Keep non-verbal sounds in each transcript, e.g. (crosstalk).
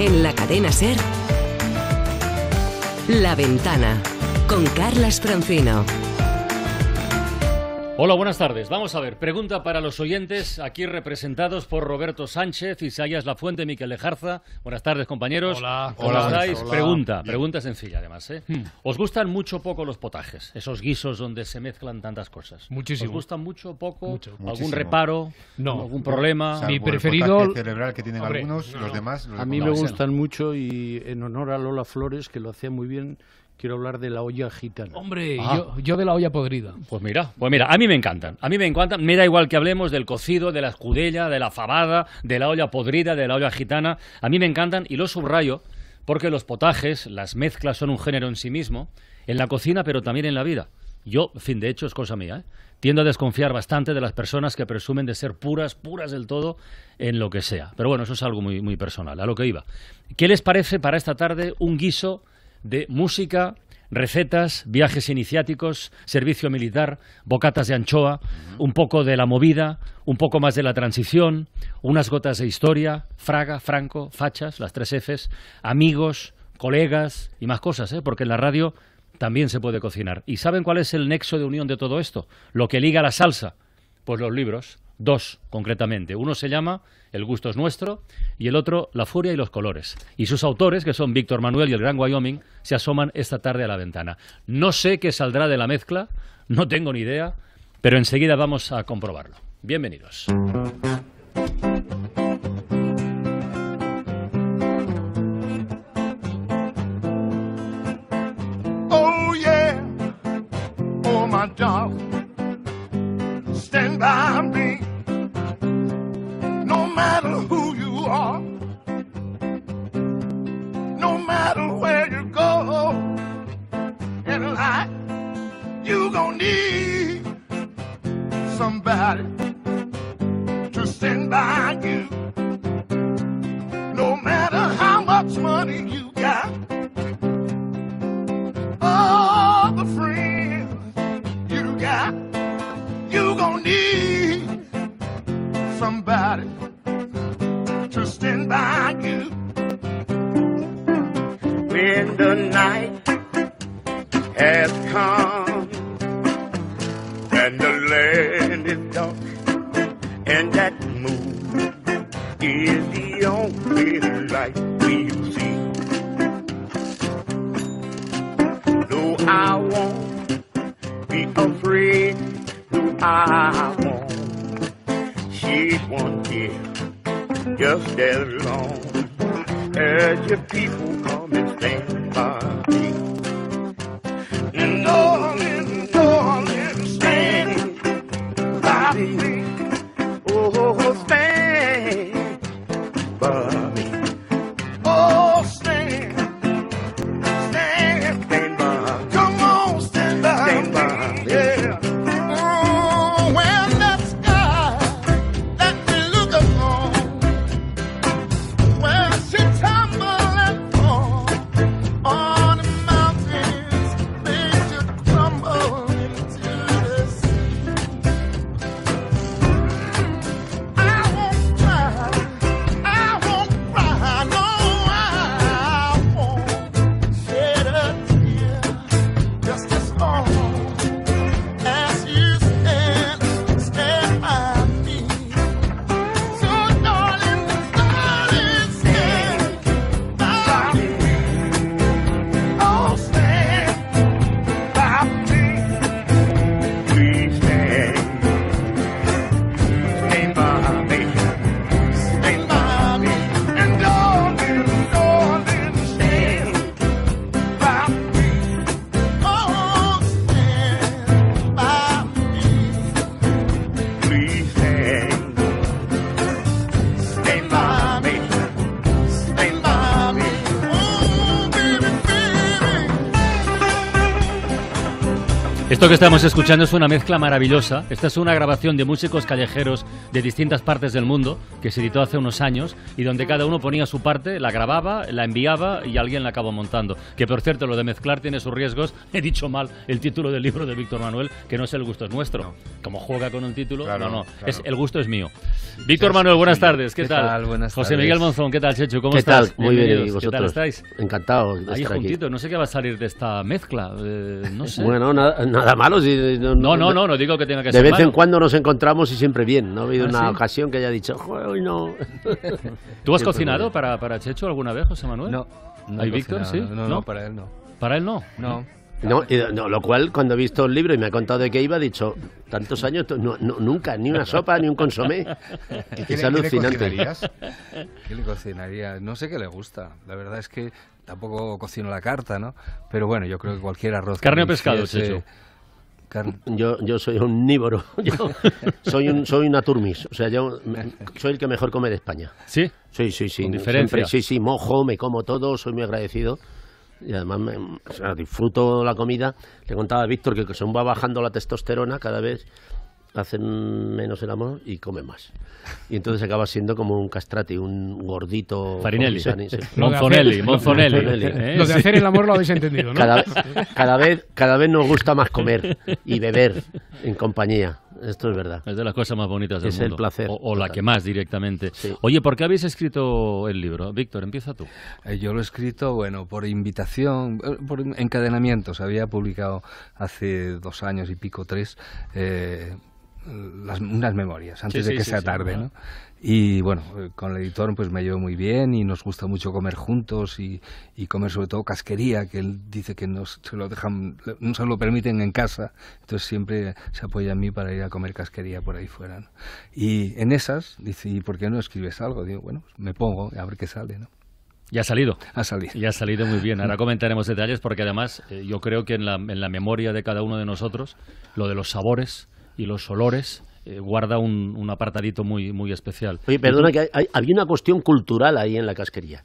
En la cadena Ser, La Ventana, con Carlas Francino. Hola, buenas tardes. Vamos a ver, pregunta para los oyentes, aquí representados por Roberto Sánchez, Isaías Lafuente, Miquel Lejarza. Buenas tardes, compañeros. Hola. ¿Cómo Hola. estáis? Hola. Pregunta, pregunta sencilla además. ¿eh? ¿Os gustan mucho poco los potajes? Esos guisos donde se mezclan tantas cosas. Muchísimo. ¿Os gustan mucho poco? Mucho. ¿Algún Muchísimo. reparo? No. ¿Algún problema? Mi el preferido- potaje cerebral que tienen Hombre, algunos, no, los no. demás. los A mí me gustan mucho y en honor a Lola Flores, que lo hacía muy bien, quiero hablar de la olla gitana. Hombre, Ah. yo, yo de la olla podrida. Pues mira, pues mira, a mí me encantan. A mí me encantan. Me da igual que hablemos del cocido, de la escudella, de la fabada, de la olla podrida, de la olla gitana. A mí me encantan y lo subrayo porque los potajes, las mezclas son un género en sí mismo, en la cocina, pero también en la vida. Yo, en fin, de hecho, es cosa mía, ¿eh? Tiendo a desconfiar bastante de las personas que presumen de ser puras, puras del todo, en lo que sea. Pero bueno, eso es algo muy, muy personal, a lo que iba. ¿Qué les parece para esta tarde un guiso de música, recetas, viajes iniciáticos, servicio militar, bocatas de anchoa, un poco de la movida, un poco más de la transición, unas gotas de historia, Fraga, Franco, fachas, las tres Fs, amigos, colegas y más cosas, ¿eh? porque en la radio también se puede cocinar. ¿Y saben cuál es el nexo de unión de todo esto? Lo que liga la salsa. Pues los libros, dos concretamente. Uno se llama El gusto es nuestro y el otro La furia y los colores. Y sus autores, que son Víctor Manuel y el Gran Wyoming, se asoman esta tarde a la ventana. No sé qué saldrá de la mezcla, no tengo ni idea, pero enseguida vamos a comprobarlo. Bienvenidos. Oh yeah, oh my Esto que estamos escuchando es una mezcla maravillosa. Esta es una grabación de músicos callejeros de distintas partes del mundo que se editó hace unos años y donde cada uno ponía su parte, la grababa, la enviaba y alguien la acabó montando. Que por cierto, lo de mezclar tiene sus riesgos. (laughs) He dicho mal el título del libro de Víctor Manuel, que no es el gusto es nuestro. Como juega con un título, Claro, no, no, claro. es el gusto es mío. Víctor Manuel, buenas tardes, ¿qué, ¿Qué tal? tal? Buenas José tardes. Miguel Monzón, ¿qué tal, Chechu? ¿Cómo ¿Qué estás? tal? Muy bien, ¿y Bienvenidos. ¿Qué tal vosotros? estáis? Encantado de Ahí estar aquí. juntito, no sé qué va a salir de esta mezcla. eh, no sé. Bueno, nada, nada malo. si- no, no, no, no digo que tenga que De ser vez en malo. cuando nos encontramos y siempre bien. No habido ¿Ah, una sí? ocasión que haya dicho, "Joder, hoy no. (laughs) ¿Tú has cocinado para, para Chechu alguna vez, José Manuel? No. no ¿Hay Víctor, sí? No, no, ¿No? para él no. Para él no. No. No, y- no, lo cual, cuando he visto el libro y me ha contado de qué iba, he dicho, tantos años, to- no- no- nunca, ni una sopa, ni un consomé. (laughs) ¿Y Es qué le- qué le alucinante. cocinarías? (laughs) ¿Qué le cocinaría? No sé qué le gusta. La verdad es que tampoco cocino la carta, ¿no? Pero bueno, yo creo que cualquier arroz. ¿Carne o pescado, hiciese- Yo, yo soy omnívoro. (laughs) Yo soy, un, soy una turmis. O sea, yo soy el que mejor come de España. ¿Sí? Sí, sí, sí. Con diferencia. Siempre, sí, sí, mojo, me como todo, soy muy agradecido. Y además me, o sea, disfruto la comida. Le contaba a Víctor que según va bajando la testosterona, cada vez hacen menos el amor y come más. Y entonces acaba siendo como un castrati, un gordito. Farinelli. Sí. De Monzonelli, hacer- Monzonelli. Monzonelli. ¿eh? Lo de hacer el amor lo habéis entendido, ¿no? Cada, cada, vez, cada vez nos gusta más comer y beber en compañía. Esto es verdad. Es de las cosas más bonitas del Es el mundo. placer, O, o la que más directamente. Sí. Oye, ¿por qué habéis escrito el libro? Víctor, empieza tú. Eh, Yo lo he escrito, bueno, por invitación, eh, por encadenamientos. Había publicado hace dos años y pico, tres, eh, las- unas memorias, antes Sí, de que sí, sea sí, tarde. ¿no? Y bueno, eh, con el editor pues me llevo muy bien y nos gusta mucho comer juntos y, y comer sobre todo casquería, que él dice que no se lo dejan, no se lo permiten en casa, entonces siempre se apoya en mí para ir a comer casquería por ahí fuera. ¿no? Y en esas dice, ¿y por qué no escribes algo? Digo, bueno, pues me pongo a ver qué sale, ¿no? Ya ha salido. Ha salido. Ya ha salido muy bien. Ahora (laughs) comentaremos detalles porque además eh, yo creo que en la, en la memoria de cada uno de nosotros lo de los sabores y los olores eh, guarda un, un apartadito muy, muy especial. Oye, perdona, que hay- hay- había una cuestión cultural ahí en la casquería.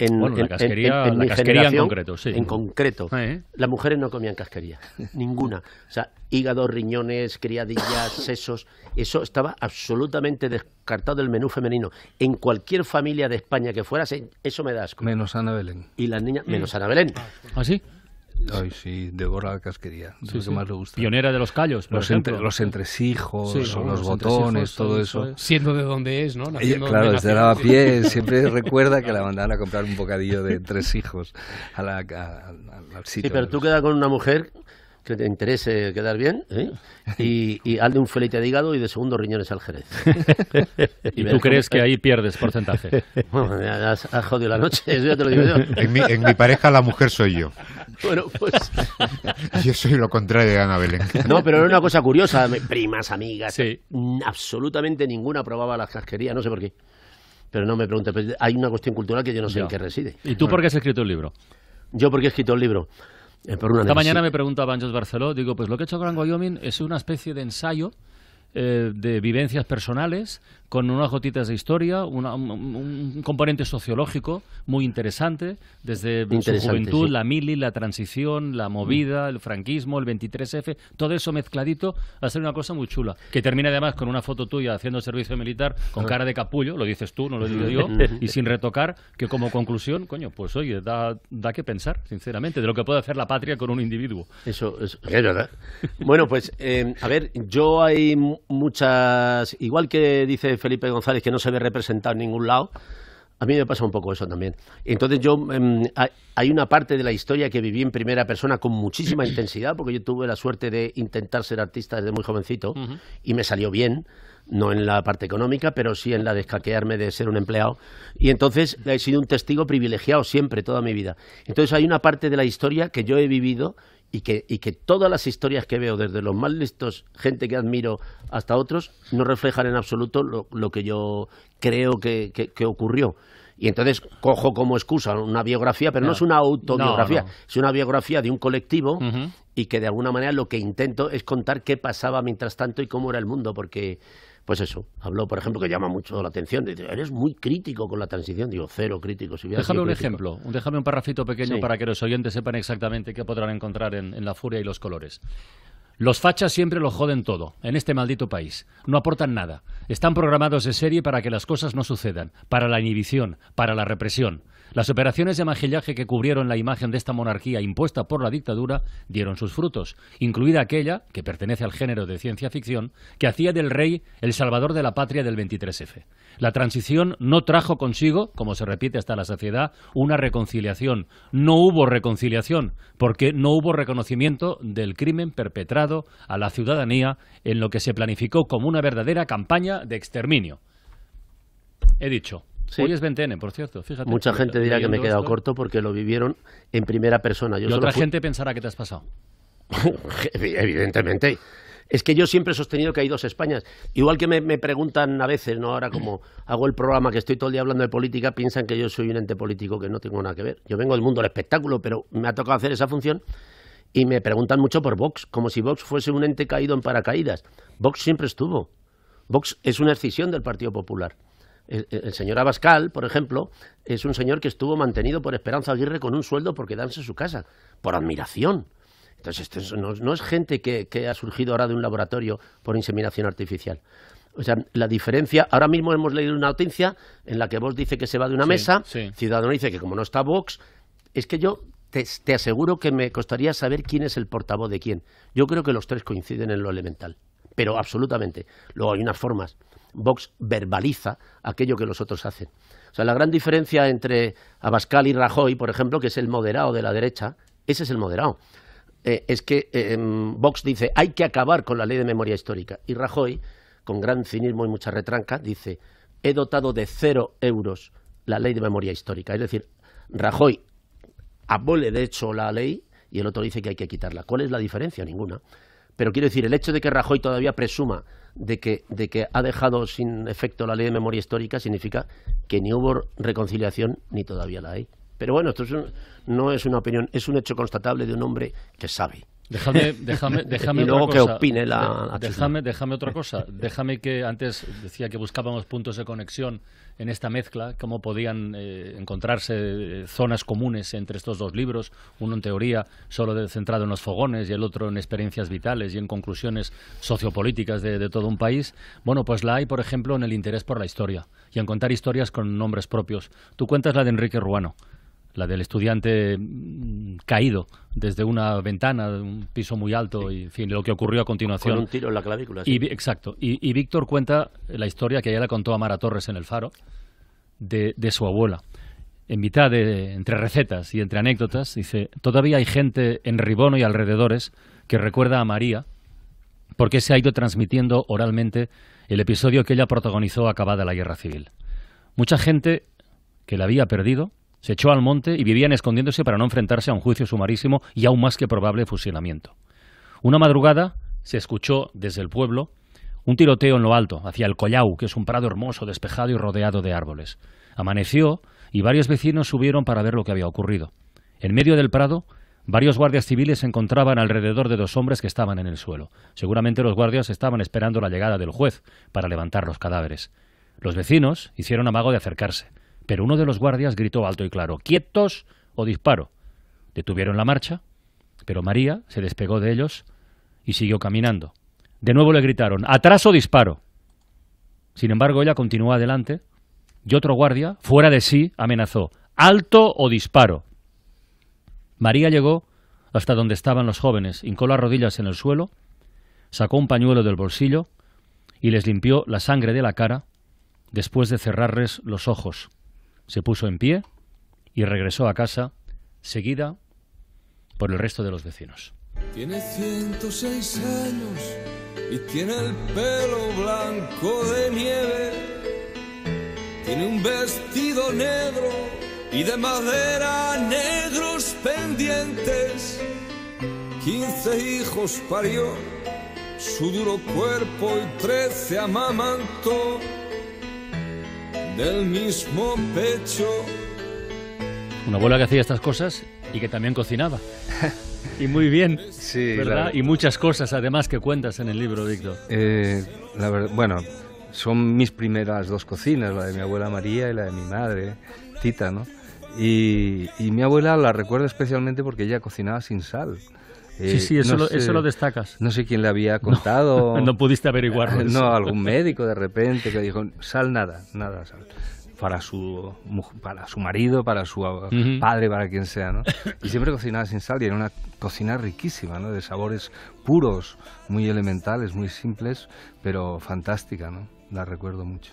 En, Bueno, la en- casquería- en- en la mi casquería en concreto, sí. En concreto. ¿Eh? Las mujeres no comían casquería, ninguna. O sea, hígado, riñones, criadillas, (coughs) sesos, eso estaba absolutamente descartado del menú femenino. En cualquier familia de España que fueras, eso me da asco. Menos Ana Belén. Y las niñas, menos Ana Belén. ¿Ah, sí? Ay, sí, devora la casquería. Es lo que más le gusta. Pionera de los callos, por Los, ejemplo. entre, los entresijos, Sí, los, Los botones, entresijos, todo eso eso. es. Siendo de donde es, ¿no? Ella, claro, desde. Lavapié siempre (laughs) recuerda que la mandaban a comprar un bocadillo de tres hijos a la, a- al- al sitio. Sí, pero tú quedas con una mujer que te interese quedar bien ¿eh? y, y hazle un filete de hígado y de segundo riñones al jerez. (laughs) ¿Y verás tú crees cómo- que ahí pierdes porcentaje? (laughs) Bueno, ya has, has jodido la noche, eso ya te lo digo yo. En mi, en mi pareja la mujer soy yo. (laughs) Bueno, pues... Yo soy lo contrario de Ana Belén. No, pero era una cosa curiosa. Primas, amigas. Sí. Absolutamente ninguna probaba la casquería, no sé por qué. Pero no me preguntes, hay una cuestión cultural que yo no sé Ya. en qué reside. ¿Y tú por qué has escrito el libro? Yo porque he escrito el libro. Eh, por una Esta mañana me preguntaba Ángel Barceló, digo, pues lo que he hecho con Wyoming es una especie de ensayo eh, de vivencias personales con unas gotitas de historia, una- un, un componente sociológico muy interesante, desde su Interesante, juventud, sí. la mili, la transición, la movida, el franquismo, el 23F, todo eso mezcladito va a ser una cosa muy chula, que termina además con una foto tuya haciendo servicio militar con cara de capullo, lo dices tú, no lo digo yo, (laughs) y sin retocar, que como conclusión, coño, pues oye, da, da que pensar, sinceramente, de lo que puede hacer la patria con un individuo. Eso, es verdad. Bueno, pues, eh, a ver, yo hay mu- muchas. Igual que dice Felipe González que no se ve representado en ningún lado, a mí me pasa un poco eso también. Entonces, yo. em, hay- una parte de la historia que viví en primera persona con muchísima intensidad, porque yo tuve la suerte de intentar ser artista desde muy jovencito y me salió bien. No en la parte económica, pero sí en la de escaquearme de ser un empleado. Y entonces he sido un testigo privilegiado siempre, toda mi vida. Entonces hay una parte de la historia que yo he vivido y que, y que todas las historias que veo, desde los más listos, gente que admiro, hasta otros, no reflejan en absoluto lo, lo que yo creo que, que- que ocurrió. Y entonces cojo como excusa una biografía, pero no, No. es una autobiografía, No, no. es una biografía de un colectivo y que de alguna manera lo que intento es contar qué pasaba mientras tanto y cómo era el mundo, porque, pues eso, habló, por ejemplo, que llama mucho la atención, dice, eres muy crítico con la transición, digo, cero crítico. Si Déjame un crítico. ejemplo, un- déjame un parrafito pequeño Sí. para que los oyentes sepan exactamente qué podrán encontrar en, en La Furia y los Colores. Los fachas siempre lo joden todo, en este maldito país. No aportan nada. Están programados de serie para que las cosas no sucedan, para la inhibición, para la represión. Las operaciones de maquillaje que cubrieron la imagen de esta monarquía impuesta por la dictadura dieron sus frutos, incluida aquella, que pertenece al género de ciencia ficción, que hacía del rey el salvador de la patria del 23F. La transición no trajo consigo, como se repite hasta la saciedad, una reconciliación. No hubo reconciliación, porque no hubo reconocimiento del crimen perpetrado a la ciudadanía en lo que se planificó como una verdadera campaña de exterminio. He dicho. Sí. Hoy es 20N, por cierto. Fíjate. Mucha gente dirá que me he quedado esto, corto porque lo vivieron en primera persona. Yo Y otra gente pensará que te has pasado. (laughs) Evidentemente. Es que yo siempre he sostenido que hay dos Españas. Igual que me, me preguntan a veces, ¿no? Ahora como hago el programa que estoy todo el día hablando de política, piensan que yo soy un ente político que no tengo nada que ver. Yo vengo del mundo del espectáculo, pero me ha tocado hacer esa función y me preguntan mucho por Vox, como si Vox fuese un ente caído en paracaídas. Vox siempre estuvo. Vox es una escisión del Partido Popular. El, el señor Abascal, por ejemplo, es un señor que estuvo mantenido por Esperanza Aguirre con un sueldo por quedarse en su casa, por admiración. Entonces, esto es- no, no es gente que, que ha surgido ahora de un laboratorio por inseminación artificial. O sea, la diferencia, ahora mismo hemos leído una noticia en la que Vox dice que se va de una Sí, mesa, sí. Ciudadano dice que como no está Vox, es que yo te, te aseguro que me costaría saber quién es el portavoz de quién. Yo creo que los tres coinciden en lo elemental, pero absolutamente. Luego hay unas formas. Vox verbaliza aquello que los otros hacen. O sea, la gran diferencia entre Abascal y Rajoy, por ejemplo, que es el moderado de la derecha, ese es el moderado. Eh, es que eh, em, Vox dice hay que acabar con la ley de memoria histórica y Rajoy, con gran cinismo y mucha retranca, dice he dotado de cero euros la ley de memoria histórica. Es decir, Rajoy abole de hecho la ley y el otro dice que hay que quitarla. ¿Cuál es la diferencia? Ninguna. Pero quiero decir, el hecho de que Rajoy todavía presuma de que, de que ha dejado sin efecto la ley de memoria histórica significa que ni hubo reconciliación ni todavía la hay. Pero bueno, esto es un- no es una opinión, es un hecho constatable de un hombre que sabe. Déjame, déjame, (laughs) déjame Y luego otra que cosa. opine la- De- la chusma. déjame, déjame otra cosa. Déjame que antes decía que buscábamos puntos de conexión en esta mezcla, cómo podían eh, encontrarse eh, zonas comunes entre estos dos libros, uno en teoría solo centrado en los fogones y el otro en experiencias vitales y en conclusiones sociopolíticas de, de todo un país. Bueno, pues la hay, por ejemplo, en el interés por la historia y en contar historias con nombres propios. Tú cuentas la de Enrique Ruano la del estudiante mm, caído desde una ventana de un piso muy alto y en fin lo que ocurrió a continuación Con un tiro en la clavícula. sí. y, exacto y, y Víctor cuenta la historia que ella le contó a Mara Torres en el Faro de, de su abuela en mitad de entre recetas y entre anécdotas dice todavía hay gente en Ribono y alrededores que recuerda a María porque se ha ido transmitiendo oralmente el episodio que ella protagonizó acabada la guerra civil mucha gente que la había perdido se echó al monte y vivían escondiéndose para no enfrentarse a un juicio sumarísimo y aún más que probable fusilamiento. Una madrugada se escuchó desde el pueblo un tiroteo en lo alto, hacia el Collau, que es un prado hermoso, despejado y rodeado de árboles. Amaneció y varios vecinos subieron para ver lo que había ocurrido. En medio del prado, varios guardias civiles se encontraban alrededor de dos hombres que estaban en el suelo. Seguramente los guardias estaban esperando la llegada del juez para levantar los cadáveres. Los vecinos hicieron amago de acercarse, pero uno de los guardias gritó alto y claro, quietos o disparo. Detuvieron la marcha, pero María se despegó de ellos y siguió caminando. De nuevo le gritaron, atrás o disparo. Sin embargo, ella continuó adelante y otro guardia, fuera de sí, amenazó, alto o disparo. María llegó hasta donde estaban los jóvenes, hincó las rodillas en el suelo, sacó un pañuelo del bolsillo y les limpió la sangre de la cara después de cerrarles los ojos. Se puso en pie y regresó a casa, seguida por el resto de los vecinos. Tiene 106 años y tiene el pelo blanco de nieve. Tiene un vestido negro y de madera negros pendientes. 15 hijos parió, su duro cuerpo y 13 amamantó del mismo pecho. Una abuela que hacía estas cosas y que también cocinaba. y muy bien, Sí, ¿verdad? claro. Y muchas cosas además que cuentas en el libro, Víctor. Eh, la verdad, bueno, son mis primeras dos cocinas, la de mi abuela María y la de mi madre, Tita, ¿no? Y, y mi abuela la recuerdo especialmente porque ella cocinaba sin sal. Sí, sí, eso, no lo, sé- eso lo destacas. No sé quién le había contado. (laughs) No pudiste averiguarlo. eso. No, algún médico de repente que dijo, sal nada, nada sal. Para su, para su marido, para su uh, Ujú. padre, para quien sea, ¿no? Y siempre cocinaba sin sal y era una cocina riquísima, ¿no? De sabores puros, muy elementales, muy simples, pero fantástica, ¿no? La recuerdo mucho.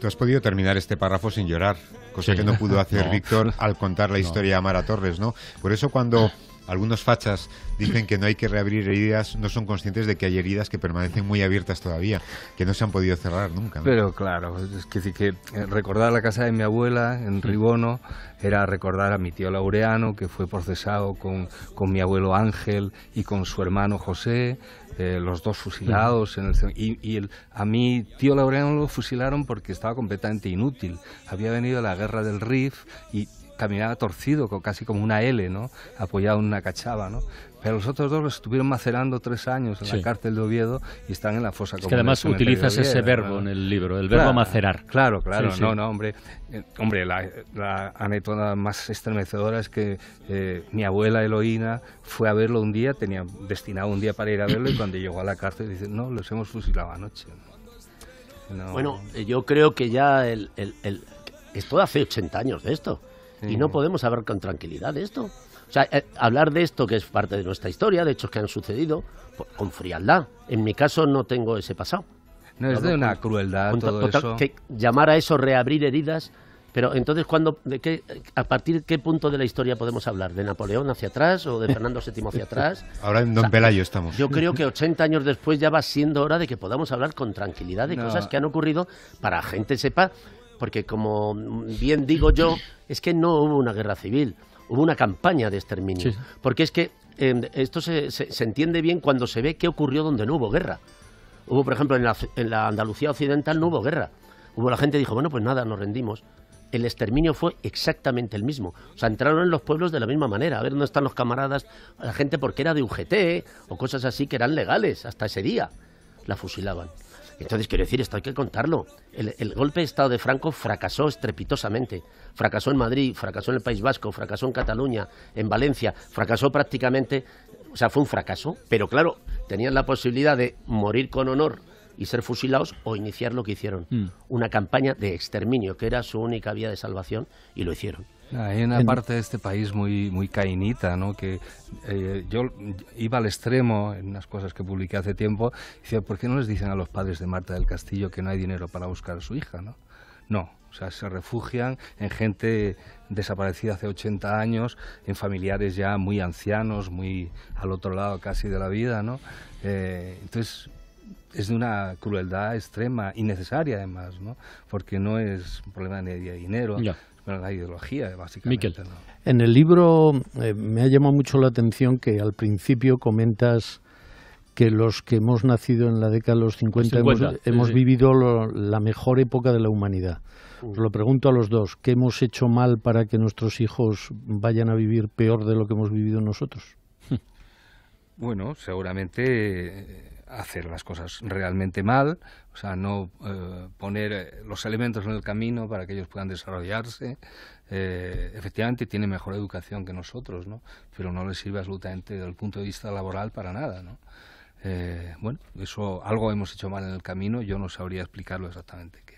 Tú has podido terminar este párrafo sin llorar, cosa Sí. que no pudo hacer (laughs) No. Víctor al contar la historia de Amara Torres, ¿no? Por eso cuando (laughs) algunos fachas dicen que no hay que reabrir heridas, no son conscientes de que hay heridas que permanecen muy abiertas todavía, que no se han podido cerrar nunca. ¿no? Pero claro, es que, que eh, recordar la casa de mi abuela en Ribono era recordar a mi tío Laureano, que fue procesado con, con mi abuelo Ángel y con su hermano José, eh, los dos fusilados. En el, y el- a mi tío Laureano lo fusilaron porque estaba completamente inútil. Había venido la guerra del Rif y caminaba torcido, casi como una L, ¿no? Apoyado en una cachava, ¿no? Pero los otros dos los estuvieron macerando tres años en Sí. la cárcel de Oviedo y están en la fosa Es común que del además utilizas ese verbo ¿no? en el libro, el verbo Claro, macerar. Claro, claro, Sí, sí. no, no, hombre. Eh, hombre, la, la anécdota más estremecedora es que eh, mi abuela Eloína fue a verlo un día, tenía destinado un día para ir a verlo y cuando llegó a la cárcel dice, no, los hemos fusilado anoche. No. Bueno, eh, yo creo que ya el, el- el- esto hace 80 años de esto. Y no podemos hablar con tranquilidad de esto. O sea, eh, hablar de esto que es parte de nuestra historia, de hechos que han sucedido, pues, con frialdad. En mi caso no tengo ese pasado. no, es de una crueldad Con to- todo eso. que llamar a eso reabrir heridas. Pero entonces, ¿cuándo, de qué, ¿a partir de qué punto de la historia podemos hablar? ¿De Napoleón hacia atrás o de Fernando VII hacia atrás? (laughs) Ahora en O Don sea, Pelayo estamos. Yo creo que (laughs) 80 años después ya va siendo hora de que podamos hablar con tranquilidad de No. cosas que han ocurrido para la gente sepa, porque como bien digo yo, es que no hubo una guerra civil, hubo una campaña de exterminio. Sí. Porque es que eh, esto se, se- se entiende bien cuando se ve qué ocurrió donde no hubo guerra. Hubo, por ejemplo, en la, en la Andalucía occidental no hubo guerra. Hubo la gente que dijo, bueno, pues nada, nos rendimos. El exterminio fue exactamente el mismo. O sea, entraron en los pueblos de la misma manera. A ver dónde están los camaradas, la gente porque era de UGT o cosas así que eran legales hasta ese día. La fusilaban. Entonces, quiero decir, esto hay que contarlo. El, el golpe de Estado de Franco fracasó estrepitosamente. Fracasó en Madrid, fracasó en el País Vasco, fracasó en Cataluña, en Valencia, fracasó prácticamente. O sea, fue un fracaso. Pero claro, tenían la posibilidad de morir con honor y ser fusilados o iniciar lo que hicieron. Mm. Una campaña de exterminio, que era su única vía de salvación, y lo hicieron. Hay una En- parte de este país muy muy cainita, ¿no? Que eh, yo iba al extremo en unas cosas que publiqué hace tiempo. y Decía, ¿por qué no les dicen a los padres de Marta del Castillo que no hay dinero para buscar a su hija, no? No, o sea, se refugian en gente desaparecida hace 80 años, en familiares ya muy ancianos, muy al otro lado casi de la vida, ¿no? Eh, entonces, es de una crueldad extrema, innecesaria además, ¿no? Porque no es un problema ni de dinero, Ya. La ideología, básicamente. Miquel. ¿no? En el libro eh, me ha llamado mucho la atención que al principio comentas que los que hemos nacido en la década de los 50, 50, hemos, sí, hemos sí. vivido lo- la mejor época de la humanidad. Os lo pregunto a los dos, ¿qué hemos hecho mal para que nuestros hijos vayan a vivir peor de lo que hemos vivido nosotros? (laughs) Bueno, seguramente eh, hacer las cosas realmente mal, o sea, no eh, poner eh, los elementos en el camino para que ellos puedan desarrollarse. Eh, efectivamente tiene mejor educación que nosotros, ¿no? Pero no les sirve absolutamente desde el punto de vista laboral para nada, ¿no? Bueno, eso algo hemos hecho mal en el camino, yo no sabría explicarlo exactamente qué.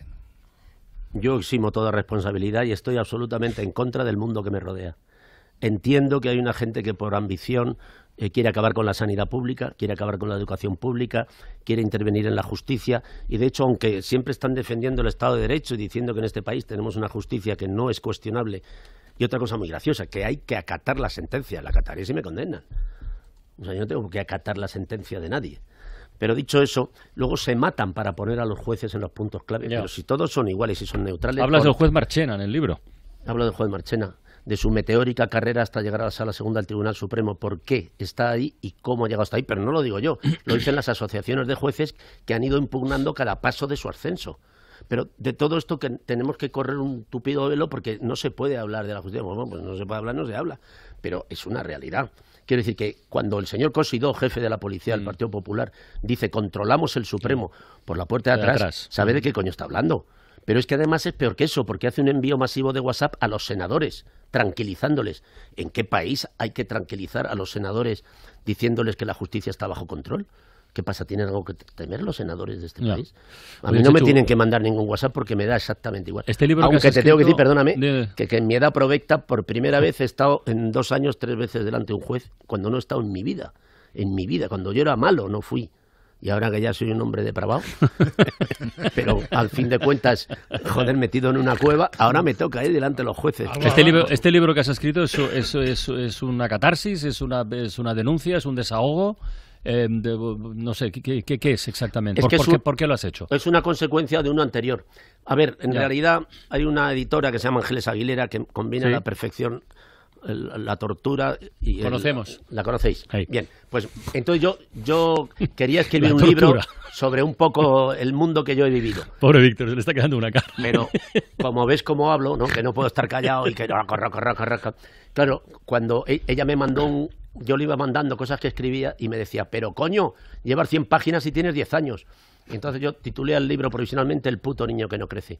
Yo eximo toda responsabilidad y estoy absolutamente en contra del mundo que me rodea. Entiendo que hay una gente que por ambición eh, quiere acabar con la sanidad pública, quiere acabar con la educación pública, quiere intervenir en la justicia y de hecho, aunque siempre están defendiendo el Estado de Derecho y diciendo que en este país tenemos una justicia que no es cuestionable y otra cosa muy graciosa, que hay que acatar la sentencia, la acataré si me condenan. O sea, yo no tengo que acatar la sentencia de nadie. Pero dicho eso, luego se matan para poner a los jueces en los puntos clave. Pero si todos son iguales y son neutrales. Hablas ¿por- del juez Marchena en el libro. Hablo del juez Marchena, de su meteórica carrera hasta llegar a la sala segunda del Tribunal Supremo. ¿Por qué está ahí y cómo ha llegado hasta ahí? Pero no lo digo yo, lo dicen las asociaciones de jueces que han ido impugnando cada paso de su ascenso. Pero de todo esto que tenemos que correr un tupido velo porque no se puede hablar de la justicia. Bueno, pues no se puede hablar, no se habla. Pero es una realidad. Quiero decir que cuando el señor Cosidó, jefe de la policía del Partido Popular, dice controlamos el Supremo por la puerta de atrás, atrás. ¿sabe de qué coño está hablando? Pero es que además es peor que eso, porque hace un envío masivo de WhatsApp a los senadores, tranquilizándoles. ¿En qué país hay que tranquilizar a los senadores diciéndoles que la justicia está bajo control? ¿Qué pasa? ¿Tienen algo que temer los senadores de este país? A Oye, mí no me tienen que mandar ningún WhatsApp porque me da exactamente igual. Este libro que Aunque has te tengo que decir, perdóname, que, que en mi edad provecta, por primera vez he estado en dos años, tres veces delante de un juez, cuando no he estado en mi vida. En mi vida, cuando yo era malo, no fui. Y ahora que ya soy un hombre depravado, (laughs) pero al fin de cuentas, joder, metido en una cueva, ahora me toca ir delante de los jueces. Este libro, este libro que has escrito es, es, es- es una catarsis, es una, es una denuncia, es un desahogo. eh, de- no sé, ¿qué, qué- qué es exactamente? Es ¿Por, que por es qué, un- por qué lo has hecho? Es una consecuencia de uno anterior. A ver, en Ya. realidad hay una editora que se llama Ángeles Aguilera que combina Sí. a la perfección el- la tortura y el- Conocemos. la conocéis Ahí. bien pues entonces yo yo quería escribir un libro sobre un poco el mundo que yo he vivido Pobre Víctor, se le está quedando una cara. pero como ves cómo hablo, ¿no? Que no puedo estar callado y que raca, raca, raca, raca. Claro, cuando e- ella me mandó un... Yo le iba mandando cosas que escribía y me decía, pero coño, llevas 100 páginas y tienes 10 años. Entonces yo titulé al libro provisionalmente El puto niño que no crece.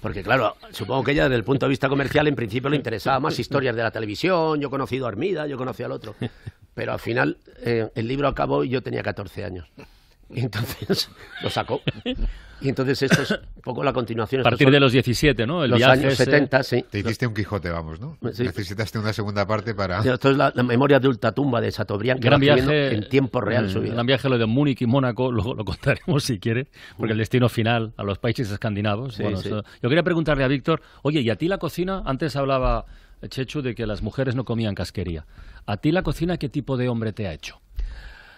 Porque claro, supongo que ella desde el punto de vista comercial en principio le interesaba más historias de la televisión, yo he conocido a Armida, yo conocí al otro. Pero al final eh, el libro acabó y yo tenía 14 años. Y entonces lo sacó. Y entonces esto es un poco la continuación. A partir de los 17, ¿no? El los viaje años ese- 70, sí. Te hiciste un Quijote, vamos, ¿no? Sí. Necesitaste una segunda parte para... Esto es la, la memoria de Ultratumba de Chateaubriand, que Gran va viaje en tiempo real su vida. Gran viaje lo de Múnich y Mónaco, luego lo contaremos si quiere, porque el destino final a los países escandinavos. Sí, bueno, sí. eso- yo quería preguntarle a Víctor, oye, ¿y a ti la cocina? Antes hablaba Chechu de que las mujeres no comían casquería. ¿A ti la cocina qué tipo de hombre te ha hecho?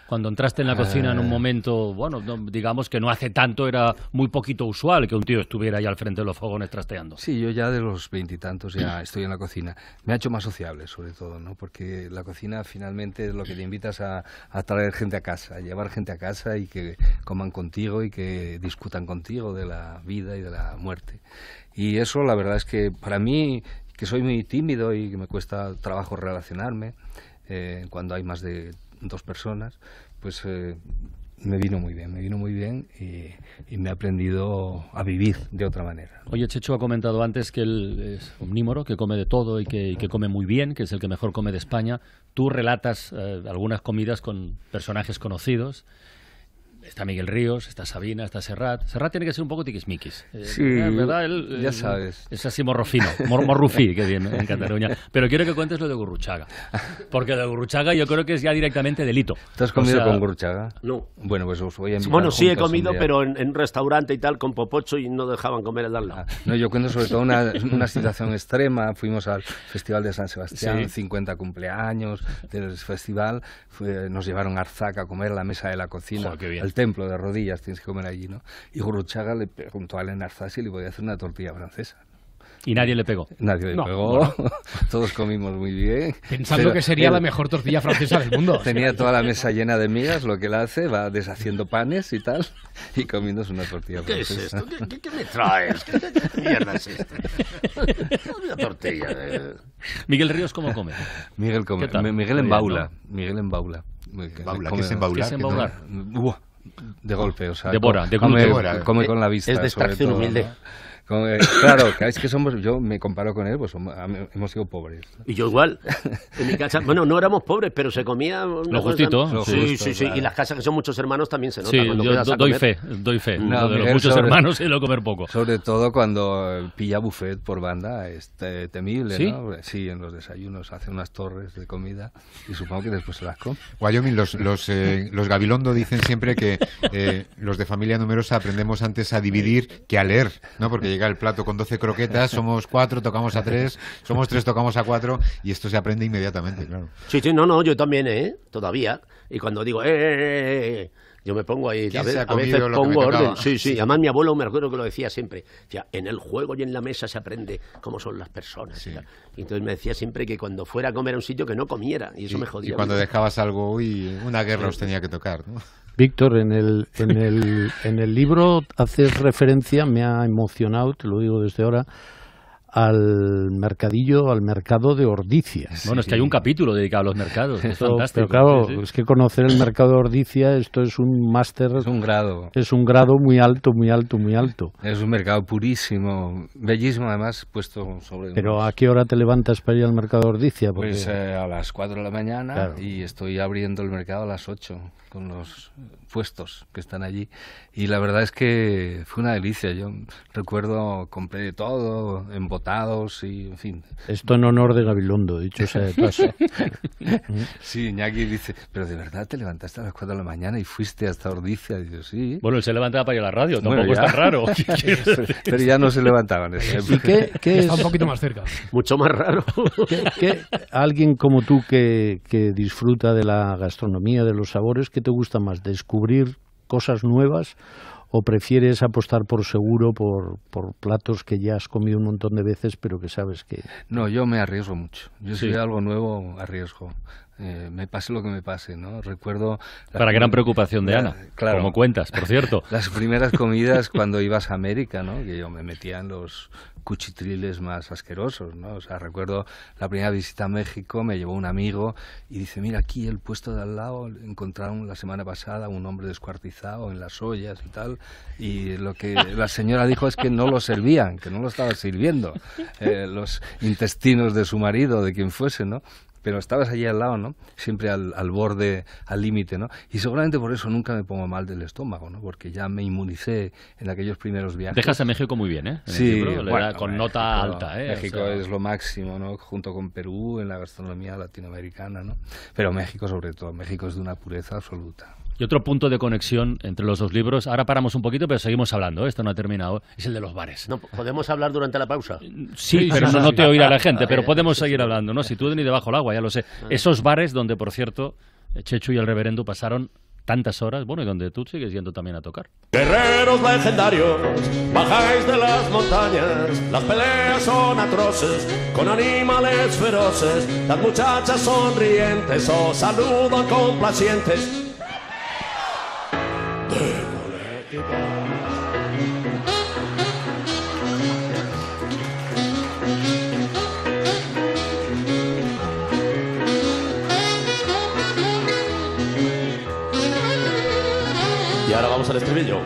Cuando entraste en la cocina en un Eh. momento, bueno, no- digamos que no hace tanto, era muy poquito usual que un tío estuviera ahí al frente de los fogones trasteando. Sí, yo ya de los veintitantos ya (clears throat) estoy en la cocina. Me ha hecho más sociable, sobre todo, ¿no? Porque la cocina finalmente es lo que te invitas a, a traer gente a casa, a llevar gente a casa y que coman contigo y que discutan contigo de la vida y de la muerte. Y eso, la verdad es que para mí, que soy muy tímido y que me cuesta trabajo relacionarme eh, cuando hay más de dos personas, pues eh, me vino muy bien, me vino muy bien y, me he aprendido a vivir de otra manera. Oye, Checho ha comentado antes que él es omnívoro, que come de todo y que, que come muy bien, que es el que mejor come de España. Tú relatas eh, algunas comidas con personajes conocidos. Está Miguel Ríos, está Sabina, está Serrat. Serrat tiene que ser un poco tiquismiquis. Eh, Sí, ¿verdad? Él, ya eh, sabes. Es así morrofino, mor, morrufí, que bien en Cataluña. Pero quiero que cuentes lo de Gurruchaga. Porque lo de Gurruchaga yo creo que es ya directamente delito. ¿Te has comido O sea, con Gurruchaga? No. Bueno, pues os voy a Bueno, sí he comido, pero en, en un restaurante y tal, con popocho y no dejaban comer el de al lado. Ah, No, yo cuento sobre todo una, una situación extrema. Fuimos al Festival de San Sebastián, Sí. 50 cumpleaños del festival. Fue- nos llevaron a Arzac a comer a la mesa de la cocina, Joder, qué bien. Templo de rodillas, tienes que comer allí, ¿no? Y Gurruchaga le preguntó a Elena Arzak si le podía hacer una tortilla francesa. Y nadie le pegó. Nadie le No, pegó, (laughs) todos comimos muy bien. Pensando Pero que sería él la mejor tortilla francesa del mundo. (laughs) Tenía toda la mesa llena de migas, lo que él hace, va deshaciendo panes y tal, y comiéndose una tortilla ¿Qué es francesa. esto? ¿Qué, qué- qué me traes? ¿Qué, qué- mierda es esto? Una tortilla. eh. Miguel Ríos, ¿cómo come? Miguel, come- Miguel Muy en bien, baula. Miguel en baula. Baula, Come- ¿qué es embaular? ¿Qué es embaular? De golpe, o sea. Devora, de come. Devora. come con la vista. Es de extracción todo, humilde. ¿No? Come- claro, que es que somos, yo me comparo con él, pues somos- hemos sido pobres. Y yo igual. (laughs) En mi casa, bueno, no éramos pobres, pero se comía... Lo justito. cosa- Lo Sí, justo, sí, sí. claro. Y las casas que son muchos hermanos también se nota Sí, cuando yo do- doy fe, doy fe. No, de los muchos sobre- hermanos y lo comer poco. Sobre todo cuando eh, pilla buffet por banda, es te- temible, ¿Sí? ¿no? Sí, en los desayunos hace unas torres de comida y supongo que después se las come. Wyoming, los, los, eh, los Gabilondo dicen siempre que eh, los de familia numerosa aprendemos antes a dividir que a leer, ¿no? Porque llega el plato con 12 croquetas, somos cuatro, tocamos a tres, somos tres, tocamos a cuatro, y esto se aprende inmediatamente, claro. Sí, sí, no, no, yo también, ¿eh? Todavía. Y cuando digo, eh, eh, eh, eh", yo me pongo ahí, ¿Quién a, veces pongo orden. Sí, sí, además mi abuelo me recuerdo que lo decía siempre. Decía, en el juego y en la mesa se aprende cómo son las personas. Sí. Y entonces me decía siempre que cuando fuera a comer a un sitio que no comiera. Y eso Y- me jodía. y cuando mucho. dejabas algo, uy, una guerra os tenía que tocar, ¿no? Víctor, en el, en, el, en el libro haces referencia, me ha emocionado, te lo digo desde ahora, al mercadillo, al mercado de Ordicia. Bueno, es que hay un capítulo dedicado a los mercados. Es Esto- fantástico. pero claro, Sí, sí. es que conocer el mercado de Ordicia, esto es un máster, Es un grado. es un grado muy alto, muy alto, muy alto. Es un mercado purísimo, bellísimo además, puesto sobre... Pero unos- ¿a qué hora te levantas para ir al mercado de Ordicia? Porque Pues eh, a las 4 de la mañana Claro. y estoy abriendo el mercado a las 8 con los puestos que están allí. Y la verdad es que fue una delicia. Yo recuerdo, compré de todo, y, en fin. esto en honor de Gabilondo, dicho sea de paso. (laughs) Sí, Iñaki dice, pero de verdad te levantaste a las 4 de la mañana y fuiste hasta Ordicia. Y yo, sí. Bueno, él se levantaba para ir a la radio, tampoco Bueno, es tan raro. (laughs) pero ya no se levantaban. ¿Y qué, qué Está es, un poquito más cerca. Mucho más raro. (laughs) qué- qué- alguien como tú que, que disfruta de la gastronomía, de los sabores, ¿qué te gusta más? ¿Descubrir cosas nuevas o prefieres apostar por seguro por, por platos que ya has comido un montón de veces pero que sabes que... No, yo me arriesgo mucho. Yo si Sí. veo algo nuevo, arriesgo. Eh, me pase lo que me pase, ¿no? Recuerdo... Para gran preocupación de la- Ana. Claro. Como cuentas, por cierto. (laughs) Las primeras comidas (laughs) cuando ibas a América, ¿no? Que yo me metía en los cuchitriles más asquerosos, ¿no? O sea, recuerdo la primera visita a México, me llevó un amigo y dice, mira, aquí el puesto de al lado encontraron la semana pasada un hombre descuartizado en las ollas y tal, y lo que (laughs) la señora dijo es que no lo servían, que no lo estaba sirviendo, eh, los intestinos de su marido, de quien fuese, ¿no? Pero estabas allí al lado, ¿no? Siempre al, al borde, al límite, ¿no? Y seguramente por eso nunca me pongo mal del estómago, ¿no? Porque ya me inmunicé en aquellos primeros viajes. Dejas a México muy bien, ¿eh? En Sí, libro, bueno, con México- nota alta, ¿eh? O México sea, es lo máximo, ¿no? Junto con Perú en la gastronomía latinoamericana, ¿no? Pero México sobre todo, México es de una pureza absoluta. Y otro punto de conexión entre los dos libros, ahora paramos un poquito, pero seguimos hablando, ¿eh? esto no ha terminado, es el de los bares. No, ¿Podemos hablar durante la pausa? Sí, pero no, no te oirá la gente, pero (laughs) podemos seguir hablando, ¿no? Si tú ni debajo del agua, ya lo sé. Esos bares donde, por cierto, Chechu y el reverendo pasaron tantas horas, bueno, y donde tú sigues yendo también a tocar. Guerreros legendarios, bajáis de las montañas, las peleas son atroces, con animales feroces, las muchachas sonrientes os saludan complacientes. Y ahora vamos al estribillo.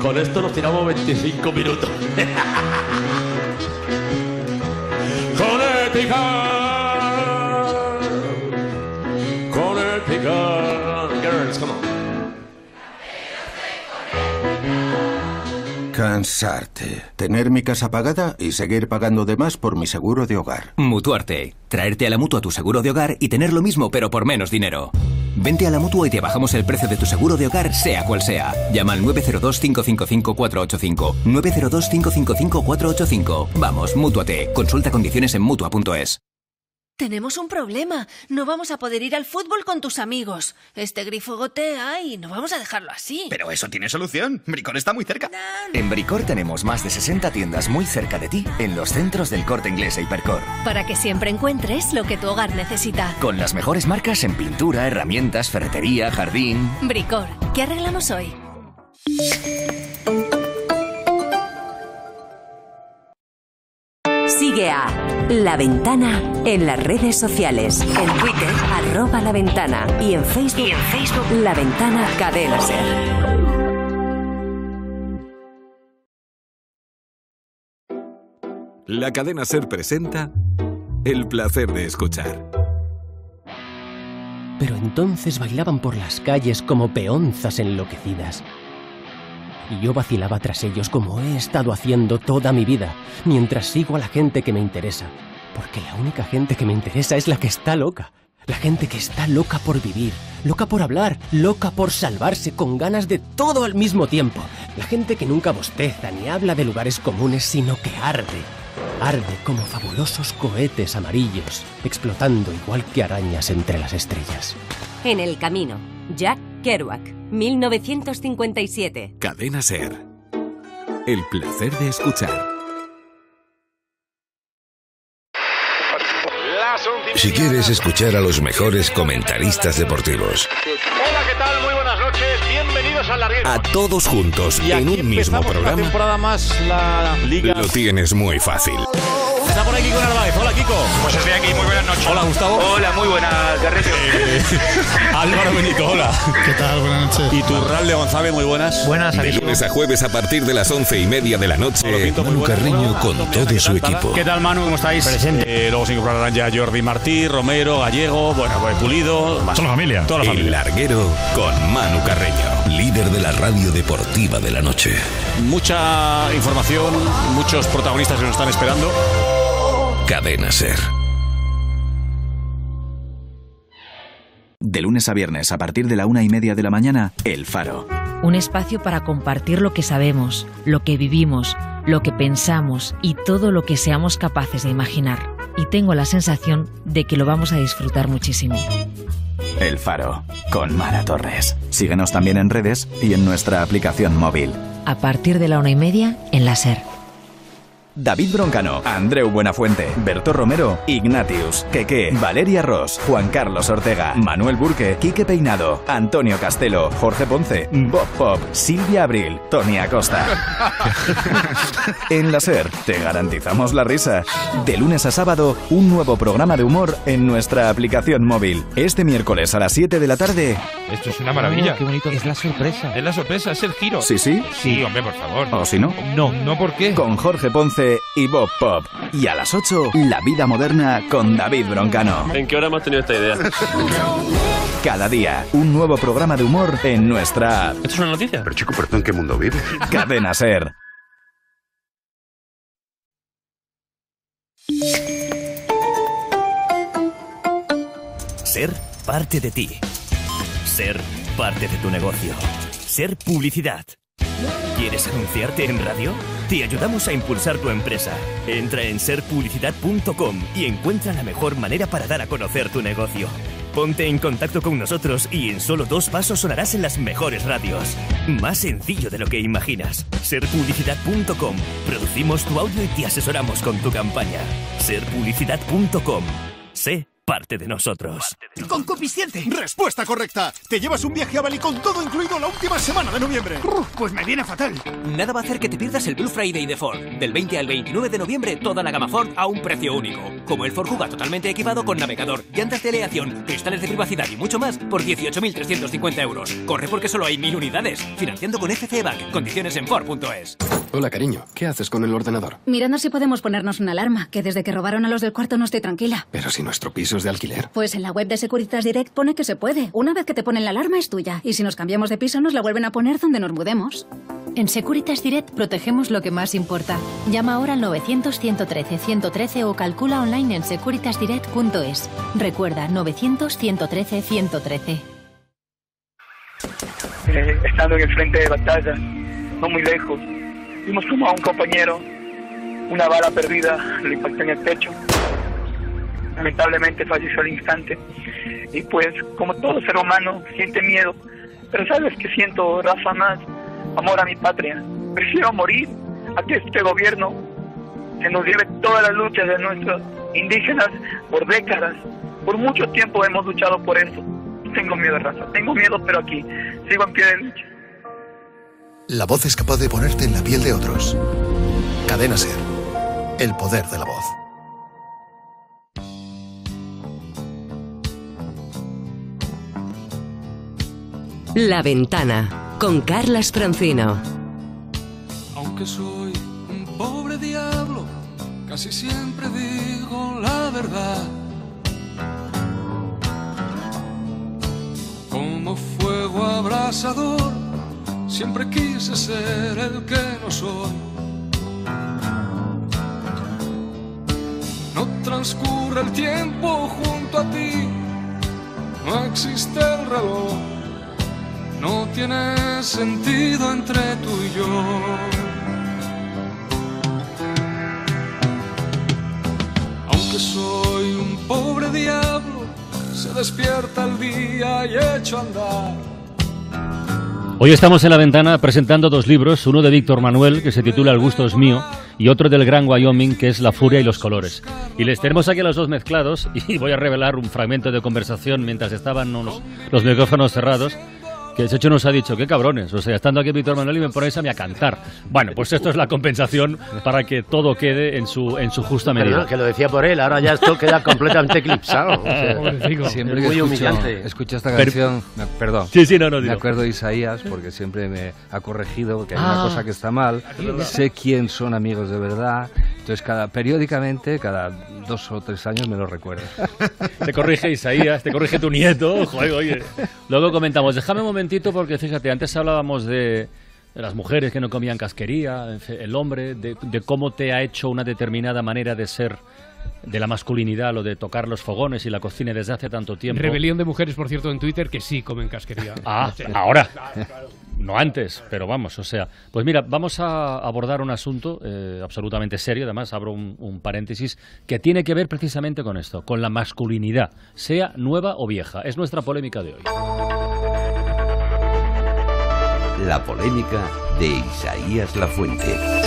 Con esto nos tiramos 25 minutos. (laughs) Cansarte. Tener mi casa pagada y seguir pagando de más por mi seguro de hogar. Mutuarte. Traerte a la mutua tu seguro de hogar y tener lo mismo pero por menos dinero. Vente a la mutua y te bajamos el precio de tu seguro de hogar, sea cual sea. Llama al 902-555-485. 902-555-485. Vamos, mútuate. Consulta condiciones en mutua.es. Tenemos un problema. No vamos a poder ir al fútbol con tus amigos. Este grifo gotea y no vamos a dejarlo así. Pero eso tiene solución. Bricor está muy cerca. En Bricor tenemos más de 60 tiendas muy cerca de ti en los centros del corte inglés e Hipercor. Para que siempre encuentres lo que tu hogar necesita. Con las mejores marcas en pintura, herramientas, ferretería, jardín. Bricor, ¿qué arreglamos hoy? Sigue a La Ventana en las redes sociales. En Twitter, arroba La Ventana. Y en Facebook, en Facebook La Ventana Cadena Ser. La cadena Ser presenta El placer de escuchar. Pero entonces bailaban por las calles como peonzas enloquecidas. Y yo vacilaba tras ellos como he estado haciendo toda mi vida, mientras sigo a la gente que me interesa. Porque la única gente que me interesa es la que está loca. La gente que está loca por vivir, loca por hablar, loca por salvarse, con ganas de todo al mismo tiempo. La gente que nunca bosteza ni habla de lugares comunes, sino que arde. Arde como fabulosos cohetes amarillos, explotando igual que arañas entre las estrellas. En el camino, Jack Kerouac, 1957. Cadena Ser. El placer de escuchar. Si quieres escuchar a los mejores comentaristas deportivos, Hola, ¿qué tal? Muy buenas noches. Bienvenidos al larguero. a todos juntos Y en un mismo programa, temporada más la Liga. lo tienes muy fácil. Está por aquí Kiko Narváez. Hola, Kiko. Pues estoy aquí. Muy buenas noches. Hola, Gustavo. Hola, muy buenas, Garrillo. (laughs) Álvaro Benito, hola. ¿Qué tal? Buenas noches. Y Turralde González, muy buenas. Buenas, De lunes a jueves a partir de las once y media de la noche, Manu Carreño con todo su equipo. ¿Qué tal, Manu? ¿Cómo estáis? Presente. luego se incorporarán ya Jordi Martí, Romero, Gallego, bueno, pues Pulido. Toda la familia. Toda la El familia. larguero con Manu Carreño, líder de la radio deportiva de la noche. Mucha información, muchos protagonistas que nos están esperando. Cadena Ser. De lunes a viernes a partir de la una y media de la mañana, El Faro. Un espacio para compartir lo que sabemos, lo que vivimos, lo que pensamos y todo lo que seamos capaces de imaginar. Y tengo la sensación de que lo vamos a disfrutar muchísimo. El Faro, con Mara Torres. Síguenos también en redes y en nuestra aplicación móvil. A partir de la una y media en la SER. David Broncano, Andreu Buenafuente, Berto Romero, Ignatius, Keke, Valeria Ross, Juan Carlos Ortega, Manuel Burque, Quique Peinado, Antonio Castelo, Jorge Ponce, Bob Pop, Silvia Abril, Tony Acosta. (laughs) en la SER te garantizamos la risa. De lunes a sábado, un nuevo programa de humor en nuestra aplicación móvil. Este miércoles a las 7 de la tarde. Esto es una maravilla. Oh, qué bonito. Es la sorpresa. Es la sorpresa, es el giro. ¿Sí, sí? Sí, hombre, por favor. ¿O si no? No. ¿No por qué? Con Jorge Ponce y Bob Pop. Y a las 8, La Vida Moderna con David Broncano. ¿En qué hora hemos tenido esta idea? Cada día, un nuevo programa de humor en nuestra app. ¿Esto es una noticia? Pero chico, ¿pero tú en qué mundo vives? Cadena Ser. Ser parte de ti. Ser parte de tu negocio. Ser publicidad. ¿Quieres anunciarte en radio? Te ayudamos a impulsar tu empresa. Entra en serpublicidad.com y encuentra la mejor manera para dar a conocer tu negocio. Ponte en contacto con nosotros y en solo dos pasos sonarás en las mejores radios. Más sencillo de lo que imaginas. Serpublicidad.com. Producimos tu audio y te asesoramos con tu campaña. Serpublicidad.com. Sé parte de nosotros. Concupisciente. Respuesta correcta. Te llevas un viaje a Bali con todo incluido la última semana de noviembre. pues me viene fatal. Nada va a hacer que te pierdas el Blue Friday de Ford. Del 20 al 29 de noviembre, toda la gama Ford a un precio único. Como el Ford Kuga totalmente equipado con navegador, llantas de aleación, cristales de privacidad y mucho más por 18.350 euros. Corre porque solo hay mil unidades. Financiando con FCE Bank. Condiciones en Ford.es. Hola, cariño. ¿Qué haces con el ordenador? Mirando si podemos ponernos una alarma, que desde que robaron a los del cuarto no estoy tranquila. Pero si nuestro piso de alquiler. Pues en la web de Securitas Direct pone que se puede. Una vez que te ponen la alarma es tuya. Y si nos cambiamos de piso nos la vuelven a poner donde nos mudemos. En Securitas Direct protegemos lo que más importa. Llama ahora al 900-113-113 o calcula online en securitasdirect.es. Recuerda, 900-113-113. eh, estando en el frente de batalla, no muy lejos, vimos como a un compañero, una bala perdida, le impactó en el pecho. Lamentablemente falleció al instante. Y pues, como todo ser humano, siente miedo. Pero ¿sabes qué siento, Rafa, más? Amor a mi patria. Prefiero morir a que este gobierno se nos lleve todas las luchas de nuestros indígenas por décadas. Por mucho tiempo hemos luchado por eso. Tengo miedo, Rafa. Tengo miedo, pero aquí sigo en pie de lucha. La voz es capaz de ponerte en la piel de otros. Cadena Ser. El poder de la voz. La Ventana con Carlas Francino. Aunque soy un pobre diablo, casi siempre digo la verdad. Como fuego abrasador, siempre quise ser el que no soy. No transcurre el tiempo junto a ti, no existe el reloj. No tiene sentido entre tú y yo. Aunque soy un pobre diablo, se despierta el día y echo a andar. Hoy estamos en la ventana presentando dos libros, uno de Víctor Manuel, que se titula El gusto es mío, y otro del Gran Wyoming, que es La Furia y los Colores. Y les tenemos aquí a los dos mezclados, (laughs) y voy a revelar un fragmento de conversación mientras estaban los micrófonos cerrados que hecho nos ha dicho, qué cabrones, o sea, estando aquí Víctor Manuel y me ponéis a mí a cantar. Bueno, pues esto es la compensación para que todo quede en su, en su justa medida. Perdón, que lo decía por él, ahora ya esto queda completamente eclipsado. (laughs) O sea, Siempre es que muy escucho, humillante. escucho esta Pero- canción, me- perdón, Sí, sí, no, no, me acuerdo de Isaías porque siempre me ha corregido que hay Ah. una cosa que está mal, sé quién son amigos de verdad, entonces cada periódicamente, cada dos o tres años me lo recuerdo. (laughs) Te corrige Isaías, te corrige tu nieto. (laughs) Joder, oye. Luego comentamos, déjame un momentito porque fíjate, antes hablábamos de, de las mujeres que no comían casquería, el hombre, de, de cómo te ha hecho una determinada manera de ser, de la masculinidad, lo de tocar los fogones y la cocina desde hace tanto tiempo. Rebelión de mujeres, por cierto, en Twitter que sí comen casquería. Ah, Sí. ahora. Claro, claro. No antes, pero vamos, o sea. Pues mira, vamos a abordar un asunto eh, absolutamente serio, además abro un, un paréntesis, que tiene que ver precisamente con esto, con la masculinidad, sea nueva o vieja. Es nuestra polémica de hoy. La polémica de Isaías Lafuente.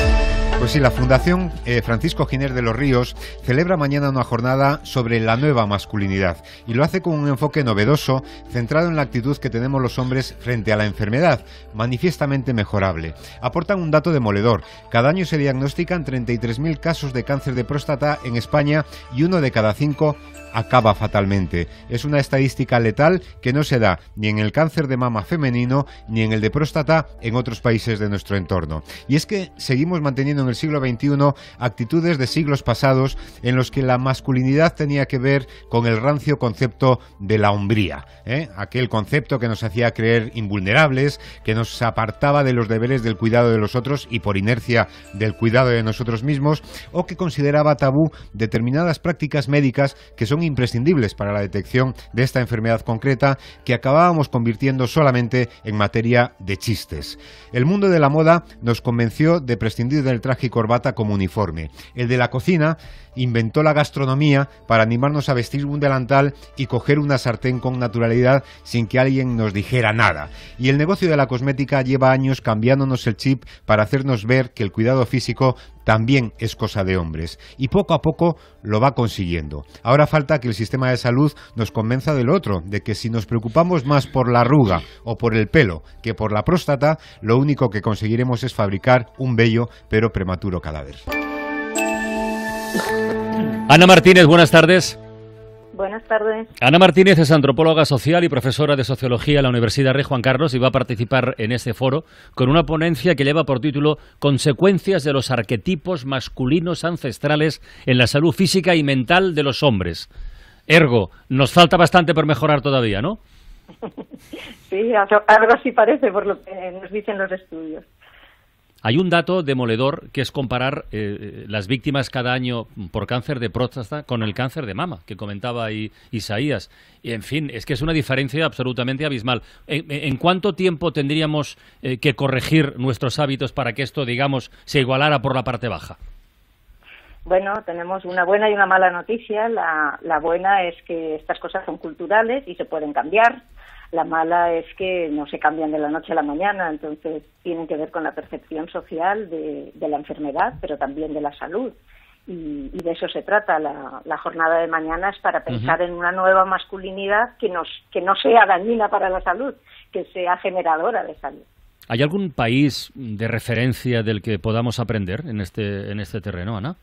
Pues sí, la Fundación eh, Francisco Giner de los Ríos celebra mañana una jornada sobre la nueva masculinidad y lo hace con un enfoque novedoso centrado en la actitud que tenemos los hombres frente a la enfermedad, manifiestamente mejorable. Aportan un dato demoledor. Cada año se diagnostican 33.000 casos de cáncer de próstata en España y uno de cada cinco acaba fatalmente. Es una estadística letal que no se da ni en el cáncer de mama femenino ni en el de próstata en otros países de nuestro entorno. Y es que seguimos manteniendo el siglo XXI actitudes de siglos pasados en los que la masculinidad tenía que ver con el rancio concepto de la hombría, ¿eh? aquel concepto que nos hacía creer invulnerables, que nos apartaba de los deberes del cuidado de los otros y por inercia del cuidado de nosotros mismos, o que consideraba tabú determinadas prácticas médicas que son imprescindibles para la detección de esta enfermedad concreta que acabábamos convirtiendo solamente en materia de chistes. El mundo de la moda nos convenció de prescindir del traje y corbata como uniforme. El de la cocina inventó la gastronomía para animarnos a vestir un delantal y coger una sartén con naturalidad sin que alguien nos dijera nada. Y el negocio de la cosmética lleva años cambiándonos el chip para hacernos ver que el cuidado físico también es cosa de hombres. Y poco a poco lo va consiguiendo. Ahora falta que el sistema de salud nos convenza del otro, de que si nos preocupamos más por la arruga o por el pelo que por la próstata, lo único que conseguiremos es fabricar un bello pero prematuro cadáver. Ana Martínez, buenas tardes. Buenas tardes. Ana Martínez es antropóloga social y profesora de sociología en la Universidad Rey Juan Carlos y va a participar en este foro con una ponencia que lleva por título Consecuencias de los arquetipos masculinos ancestrales en la salud física y mental de los hombres. Ergo, nos falta bastante por mejorar todavía, ¿no? (laughs) Sí, algo así parece por lo que nos dicen los estudios. Hay un dato demoledor que es comparar eh, las víctimas cada año por cáncer de próstata con el cáncer de mama, que comentaba ahí Isaías. Y, en fin, es que es una diferencia absolutamente abismal. ¿En, cuánto tiempo tendríamos eh, que corregir nuestros hábitos para que esto, digamos, se igualara por la parte baja? Bueno, tenemos una buena y una mala noticia. La buena es que estas cosas son culturales y se pueden cambiar. La mala es que no se cambian de la noche a la mañana, entonces tienen que ver con la percepción social de, de la enfermedad, pero también de la salud. Y, y de eso se trata. La, la jornada de mañana es para pensar en una nueva masculinidad que, nos, que no sea dañina para la salud, que sea generadora de salud. ¿Hay algún país de referencia del que podamos aprender en este, en este terreno, Ana?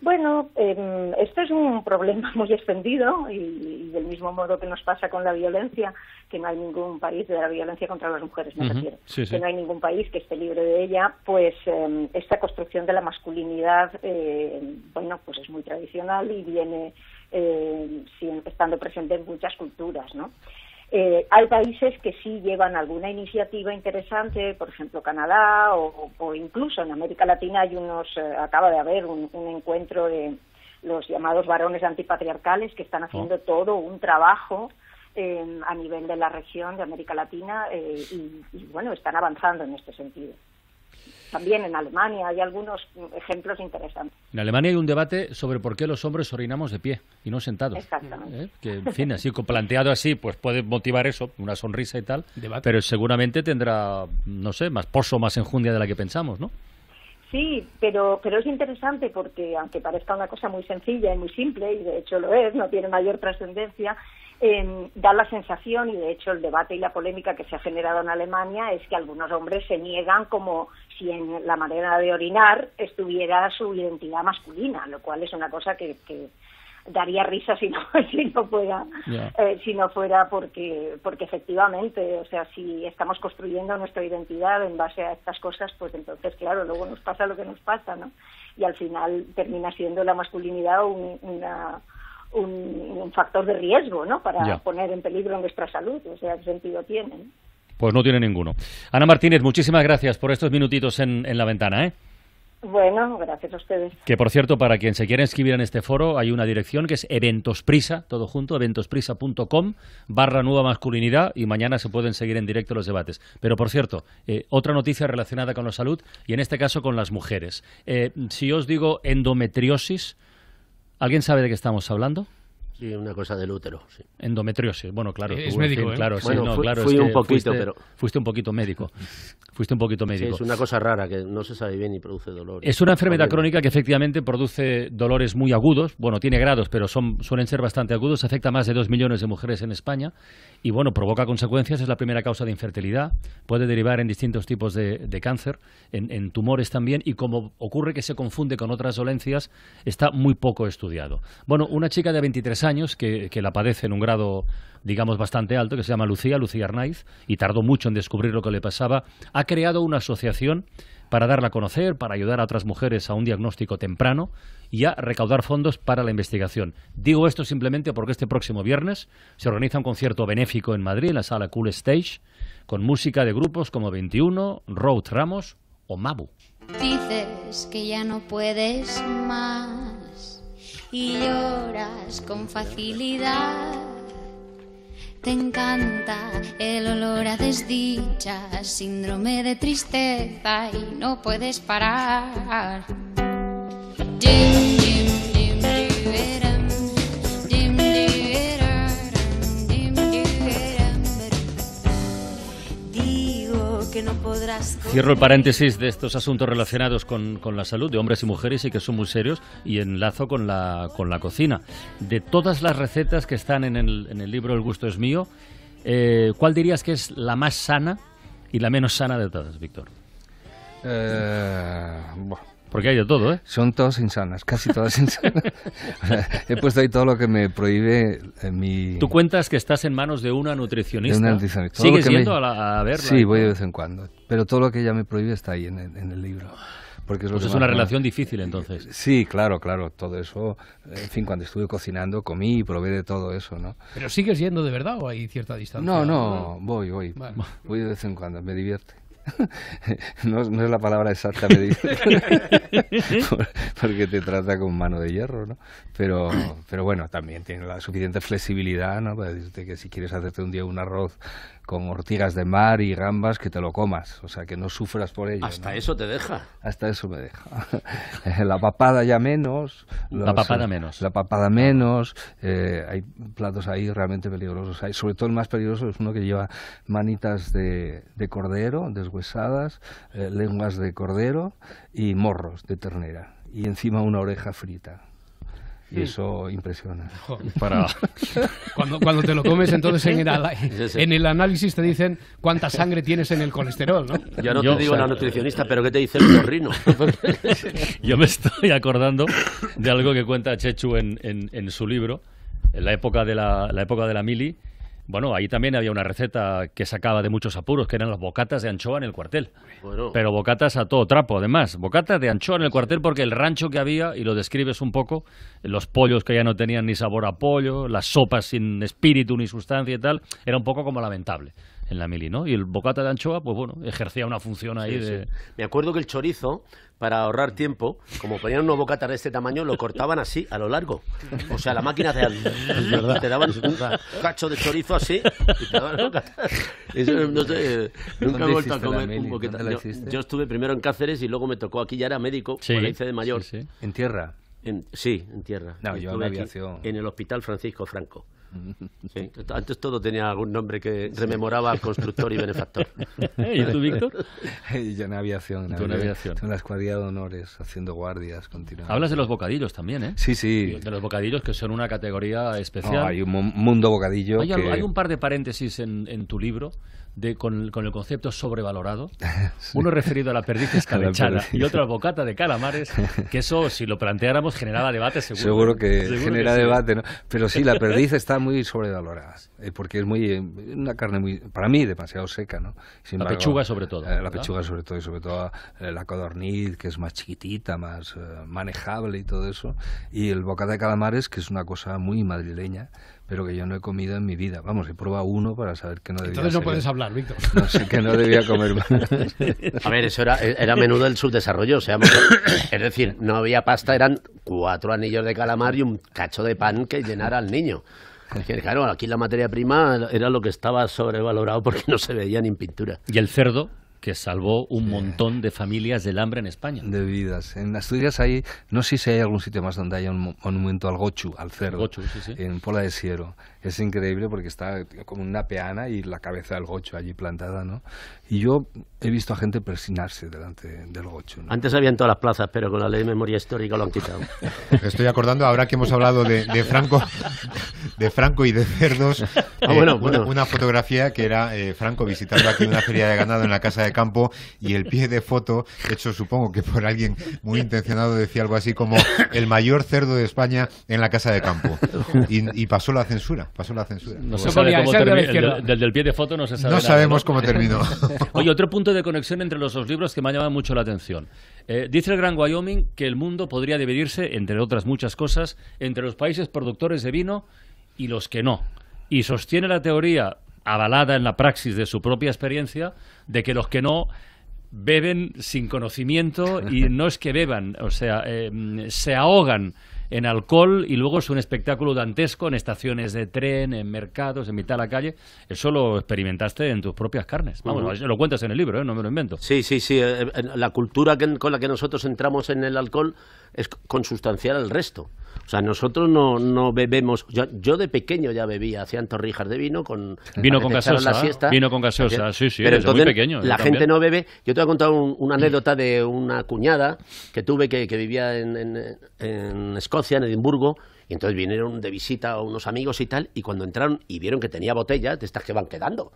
Bueno, eh, este es un problema muy extendido y, y, del mismo modo que nos pasa con la violencia, que no hay ningún país de la violencia contra las mujeres, me Ujú, refiero, sí, sí. que no hay ningún país que esté libre de ella, pues eh, esta construcción de la masculinidad, eh, bueno, pues es muy tradicional y viene eh, siempre estando presente en muchas culturas, ¿no? Eh, hay países que sí llevan alguna iniciativa interesante, por ejemplo Canadá o, o incluso en América Latina hay unos, eh, acaba de haber un, un encuentro de los llamados varones antipatriarcales que están haciendo todo un trabajo eh, a nivel de la región de América Latina eh, y, y, bueno, están avanzando en este sentido. También en Alemania hay algunos ejemplos interesantes. En Alemania hay un debate sobre por qué los hombres orinamos de pie y no sentados. Exactamente. ¿Eh? Que, en fin, así planteado así, pues puede motivar eso, una sonrisa y tal, Debate. pero seguramente tendrá, no sé, más pozo, más enjundia de la que pensamos, ¿no? Sí, pero, pero es interesante porque, aunque parezca una cosa muy sencilla y muy simple, y de hecho lo es, no tiene mayor trascendencia, eh, da la sensación, y de hecho el debate y la polémica que se ha generado en Alemania es que algunos hombres se niegan como si en la manera de orinar estuviera su identidad masculina, lo cual es una cosa que, que daría risa si no, (laughs) si no fuera eh, si no fuera porque porque efectivamente o sea si estamos construyendo nuestra identidad en base a estas cosas pues entonces claro luego nos pasa lo que nos pasa no y al final termina siendo la masculinidad un, una un, un factor de riesgo no para Ya. poner en peligro nuestra salud o sea qué sentido tiene. Pues no tiene ninguno. Ana Martínez, muchísimas gracias por estos minutitos en, en la ventana, ¿eh? bueno gracias a ustedes Que por cierto, para quien se quiera inscribir en este foro, hay una dirección que es Eventosprisa, todo junto, eventosprisa.com, barra nueva masculinidad, y mañana se pueden seguir en directo los debates. Pero por cierto, eh, otra noticia relacionada con la salud, y en este caso con las mujeres. Eh, si os digo endometriosis, ¿alguien sabe de qué estamos hablando? Sí, una cosa del útero, sí. Endometriosis, bueno, claro. Es médico, fin, ¿eh? Claro, sí, no, fui- claro, fui es un poquito, fuiste- pero- Fuiste un poquito médico. (laughs) Fuiste un poquito Sí, médico. es una cosa rara que no se sabe bien y produce dolor. Es una enfermedad También. crónica que efectivamente produce dolores muy agudos. Bueno, tiene grados, pero son, suelen ser bastante agudos. Afecta a más de dos millones de mujeres en España y, bueno, provoca consecuencias. Es la primera causa de infertilidad. Puede derivar en distintos tipos de, de cáncer, en, en tumores también. Y como ocurre que se confunde con otras dolencias, está muy poco estudiado. Bueno, una chica de 23 años que, que la padece en un grado digamos, bastante alto, que se llama Lucía, Lucía Arnaiz, y tardó mucho en descubrir lo que le pasaba, ha creado una asociación para darla a conocer, para ayudar a otras mujeres a un diagnóstico temprano y a recaudar fondos para la investigación. Digo esto simplemente porque este próximo viernes se organiza un concierto benéfico en Madrid, en la sala Cool Stage, con música de grupos como 21, Road Ramos o Mabu. Dices que ya no puedes más y lloras con facilidad. Te encanta el olor a desdicha, síndrome de tristeza y no puedes parar. Podrás. Cierro el paréntesis de estos asuntos relacionados con, con la salud de hombres y mujeres y que son muy serios y enlazo con la, con la cocina. De todas las recetas que están en el, en el libro El gusto es mío, eh, ¿cuál dirías que es la más sana y la menos sana de todas, Víctor? Eh, buah. Porque hay de todo, ¿eh? Son todas insanas, casi todas (laughs) insanas. O sea, He puesto ahí todo lo que me prohíbe eh, mi... Tú cuentas que estás en manos de una nutricionista. de una nutricionista. Todo ¿Sigues que me- yendo a, la- a verla? Sí, voy de vez en cuando. Pero todo lo que ella me prohíbe está ahí en el, en el libro. Porque es, lo Pues que es una relación difícil, entonces. Sí, claro, claro. Todo eso. En fin, cuando estuve cocinando, comí y probé de todo eso, ¿no? ¿Pero sigues yendo de verdad o hay cierta distancia? No, no, voy, voy. Vale. Voy de vez en cuando, me divierte. (laughs) No, no es la palabra exacta, me. (laughs) Por- Porque te trata con mano de hierro, ¿no? Pero, pero bueno, también tiene la suficiente flexibilidad, ¿no? Para decirte que si quieres hacerte un día un arroz con ortigas de mar y gambas, que te lo comas. O sea, que no sufras por ello. Hasta ¿no? eso te deja. Hasta eso me deja. (laughs) la papada ya menos. La papada menos. La papada menos. eh, hay platos ahí realmente peligrosos. Hay, sobre todo el más peligroso es uno que lleva manitas de, de cordero deshuesadas, eh, lenguas de cordero y morros de ternera. Y encima una oreja frita. Y eso impresiona. Para... (laughs) Cuando, cuando te lo comes, entonces en el, en el análisis te dicen cuánta sangre tienes en el colesterol, ¿no? Ya no Yo, te digo o sea, la nutricionista, pero ¿qué te dice el torrino? (laughs) Yo me estoy acordando de algo que cuenta Chechu en, en- en su libro, en la época de la, la época de la mili. Bueno, ahí también había una receta que sacaba de muchos apuros, que eran las bocatas de anchoa en el cuartel. Bueno. Pero bocatas a todo trapo, además. Bocatas de anchoa en el cuartel porque el rancho que había, y lo describes un poco, los pollos que ya no tenían ni sabor a pollo, las sopas sin espíritu ni sustancia y tal, era un poco como lamentable en la mili, ¿no? Y el bocata de anchoa, pues bueno, ejercía una función ahí Sí, de... sí. Me acuerdo que el chorizo, para ahorrar tiempo, como ponían unos bocatas de este tamaño, lo cortaban así, a lo largo. O sea, la máquina verdad. Te daban un cacho de chorizo así y te daban bocatas. (laughs) Eso, no sé, nunca ¿Dónde he vuelto a comer mili? un boqueta. ¿Dónde la Yo, yo estuve primero en Cáceres y luego me tocó aquí, ya era médico, Sí, pues la hice de mayor. sí, sí. ¿En tierra? En- sí, en tierra. No, yo en aviación. en el Hospital Francisco Franco. (laughs) Sí, antes todo tenía algún nombre que rememoraba al constructor y benefactor. (laughs) ¿Y tú, Víctor? (laughs) Yo en aviación. Tú en aviación. En la escuadrilla de honores, haciendo guardias continuamente. Hablas de los bocadillos también, ¿eh? Sí, sí. De los bocadillos que son una categoría especial. No, hay un mu- mundo bocadillo Hay, que... hay un par de paréntesis en, en tu libro de, con, con el concepto sobrevalorado. Uno referido a la perdiz escabechada y otro al bocata de calamares, que eso, si lo planteáramos, generaba debate seguro. Seguro que Seguro genera sí. debate, ¿no? Pero sí, la perdiz está muy sobrevalorada, eh, porque es muy eh, una carne muy, para mí, demasiado seca, ¿no? Sin La embargo, pechuga sobre todo, eh, la pechuga sobre todo, y sobre todo eh, la codorniz, que es más chiquitita, más eh, manejable y todo eso, y el bocata de calamares, que es una cosa muy madrileña, pero que yo no he comido en mi vida. Vamos, he probado uno para saber que no debía Entonces no ser- puedes hablar, Víctor. No sé, que no debía comer más. (laughs) A ver, eso era, era menudo del subdesarrollo. O sea, es decir, no había pasta, eran cuatro anillos de calamar y un cacho de pan que llenara al niño. Claro, aquí la materia prima era lo que estaba sobrevalorado porque no se veía ni en pintura. Y el cerdo, que salvó un montón de familias del hambre en España. De vidas. En Asturias hay, no sé si hay algún sitio más donde haya un mo- monumento al gochu, al cerdo. Gochu, sí, sí. En Pola de Siero. Es increíble porque está como una peana y la cabeza del gochu allí plantada, ¿no? Y yo he visto a gente persinarse delante del gochu. ¿no? Antes había en todas las plazas, pero con la ley de memoria histórica lo han quitado. (laughs) Estoy acordando ahora que hemos hablado de, de Franco de Franco y de cerdos Ah, eh, bueno, una, bueno. una fotografía que era eh, Franco visitando aquí una feria de ganado en la casa de campo y el pie de foto hecho supongo que por alguien muy intencionado decía algo así como el mayor cerdo de España en la casa de campo y, y pasó la censura pasó la censura No se sabe cómo termi- el del, del pie de foto no se sabe No nada, sabemos cómo terminó. (laughs) Oye, otro punto de conexión entre los dos libros que me ha llamado mucho la atención. Eh, dice el Gran Wyoming que el mundo podría dividirse, entre otras muchas cosas, entre los países productores de vino y los que no. Y sostiene la teoría, avalada en la praxis de su propia experiencia, de que los que no beben sin conocimiento y no es que beban, o sea, eh, se ahogan en alcohol y luego es un espectáculo dantesco en estaciones de tren, en mercados, en mitad de la calle. Eso lo experimentaste en tus propias carnes. Vamos, Ujú. lo cuentas en el libro, ¿eh? no me lo invento. Sí, sí, sí. eh, eh, La cultura con la que nosotros entramos en el alcohol es consustancial al resto. O sea, nosotros no, no bebemos. Yo, yo de pequeño ya bebía, hacían torrijas de vino con. Vino con gaseosa, la siesta. vino con gaseosa, sí, sí, Pero desde muy entonces pequeño, la también. gente no bebe. Yo te voy a contar un- una anécdota de una cuñada que tuve que, que vivía en, en- en Escocia, en Edimburgo. Y entonces vinieron de visita a unos amigos y tal. Y cuando entraron y vieron que tenía botellas de estas que van quedando.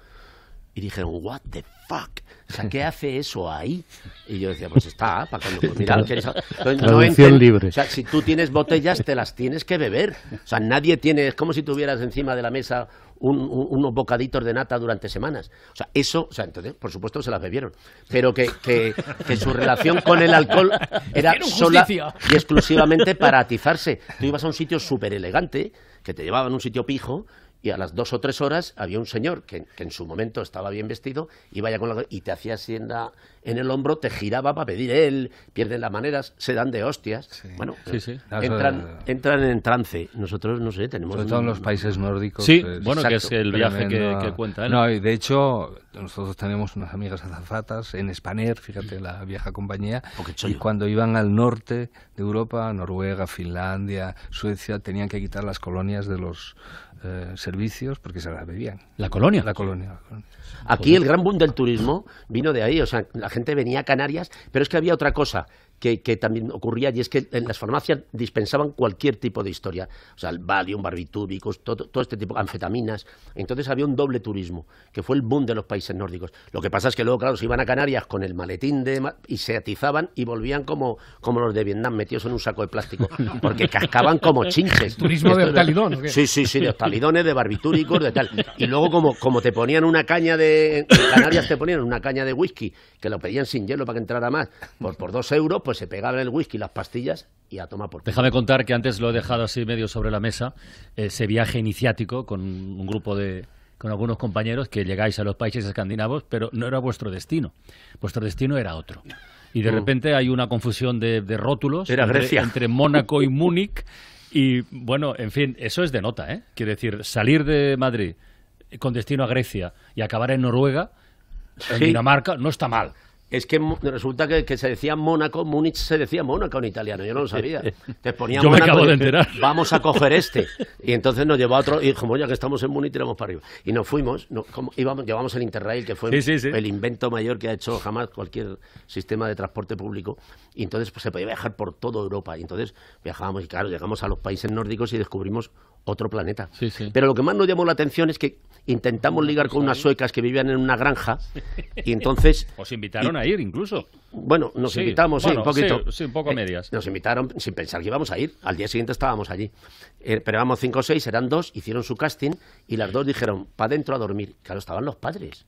Y dijeron, what the fuck? O sea, ¿qué (laughs) hace eso ahí? Y yo decía, pues está, para cuando (laughs) pues mira, ¿quieres a- Entonces, (laughs) no enten- libre. O sea, si tú tienes botellas, te las tienes que beber. O sea, nadie tiene, es como si tuvieras encima de la mesa un- un- unos bocaditos de nata durante semanas. O sea, eso, o sea, entonces, por supuesto, se las bebieron. Pero que, que, que su relación con el alcohol era sola y exclusivamente para atizarse. Tú ibas a un sitio súper elegante, que te llevaban a un sitio pijo, y a las dos o tres horas había un señor que, que en su momento estaba bien vestido, iba ya con la, y te hacía así en, la- en el hombro, te giraba para pedir él, pierden las maneras, se dan de hostias. Bueno, Sí, sí. Entran, entran en trance. Nosotros, no sé, tenemos... Sobre todo en los países nórdicos. Sí, es bueno, que es el viaje que- cuenta él. No, y de hecho, nosotros tenemos unas amigas azafatas en Spanair, fíjate, la vieja compañía, y cuando iban al norte de Europa, Noruega, Finlandia, Suecia, tenían que quitar las colonias de los eh, servicios porque se las bebían. ¿La colonia? La colonia. la colonia. Aquí el gran boom del turismo vino de ahí, o sea, la gente venía a Canarias, pero es que había otra cosa que, que también ocurría y es que en las farmacias dispensaban cualquier tipo de historia, o sea, el Valium, barbitúricos, todo, todo este tipo, anfetaminas, entonces había un doble turismo, que fue el boom de los países nórdicos. Lo que pasa es que luego, claro, se iban a Canarias con el maletín de y se atizaban y volvían como, como los de Vietnam, metidos en un saco de plástico, (laughs) porque cascaban como chinches. ¿Turismo de era- qué? Sí, sí, sí, de octalidones, de barbitúricos, de tal. Y luego como, como te ponían una caña de... En Canarias te ponían una caña de whisky, que lo pedían sin hielo para que entrara más, por, por dos euros, pues se pegaban el whisky, las pastillas y a tomar por... Déjame contar que antes lo he dejado así medio sobre la mesa, ese viaje iniciático con un grupo de con algunos compañeros que llegáis a los países escandinavos, pero no era vuestro destino. Vuestro destino era otro. Y de Mm. repente hay una confusión de, de rótulos Era entre, Grecia. entre Mónaco y Múnich. Y bueno, en fin, eso es de nota, ¿eh? Quiere decir, salir de Madrid con destino a Grecia y acabar en Noruega, en Sí. Dinamarca, no está mal. Es que resulta que, que se decía Mónaco, Múnich se decía Mónaco en italiano, yo no lo sabía. Te ponía Yo me acabo de enterar. Vamos a coger este. (laughs) Y entonces nos llevó a otro, y dijimos, ya que estamos en Múnich, tiramos para arriba. Y nos fuimos, no, como, íbamos, llevamos el Interrail, que fue Sí, sí, sí. el invento mayor que ha hecho jamás cualquier sistema de transporte público. Y entonces pues, se podía viajar por toda Europa. Y entonces viajábamos, y claro, llegamos a los países nórdicos y descubrimos otro planeta. Pero lo que más nos llamó la atención es que intentamos ligar con unas suecas que vivían en una granja y entonces... (laughs) Os invitaron y- a ir incluso. Bueno, nos Sí, invitamos, bueno, sí, un poquito. sí, sí, un poco a Eh, medias. nos invitaron sin pensar que íbamos a ir. Al día siguiente estábamos allí. Eh, pero éramos cinco o seis, eran dos, hicieron su casting y las dos dijeron, para adentro a dormir. Claro, estaban los padres.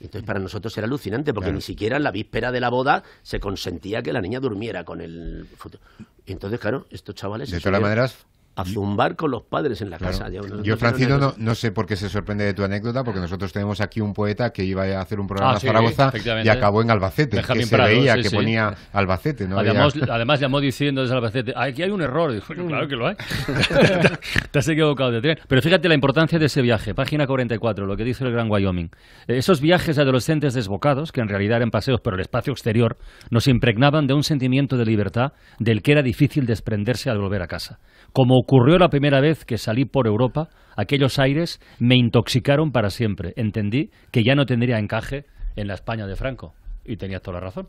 Entonces para nosotros era alucinante porque Claro. ni siquiera en la víspera de la boda se consentía que la niña durmiera con el futuro. Entonces, claro, estos chavales De se todas maneras, a zumbar con los padres en la Claro. casa. Yo, no- Francino, no- no, sé por qué se sorprende de tu anécdota, porque nosotros tenemos aquí un poeta que iba a hacer un programa Ah, sí, en Zaragoza y acabó en Albacete, Benjamín que se Prado, veía sí, que sí. ponía Albacete. ¿no? Había- Además, además llamó diciendo desde Albacete, aquí hay un error. Dijo, claro que lo hay. (laughs) Te has equivocado de tren. Pero fíjate la importancia de ese viaje. Página 44, lo que dice el Gran Wyoming. Eh, Esos viajes de adolescentes desbocados, que en realidad eran paseos por el espacio exterior, nos impregnaban de un sentimiento de libertad del que era difícil desprenderse al volver a casa. Como ocurrió la primera vez que salí por Europa, aquellos aires me intoxicaron para siempre. Entendí que ya no tendría encaje en la España de Franco. Y tenías toda la razón.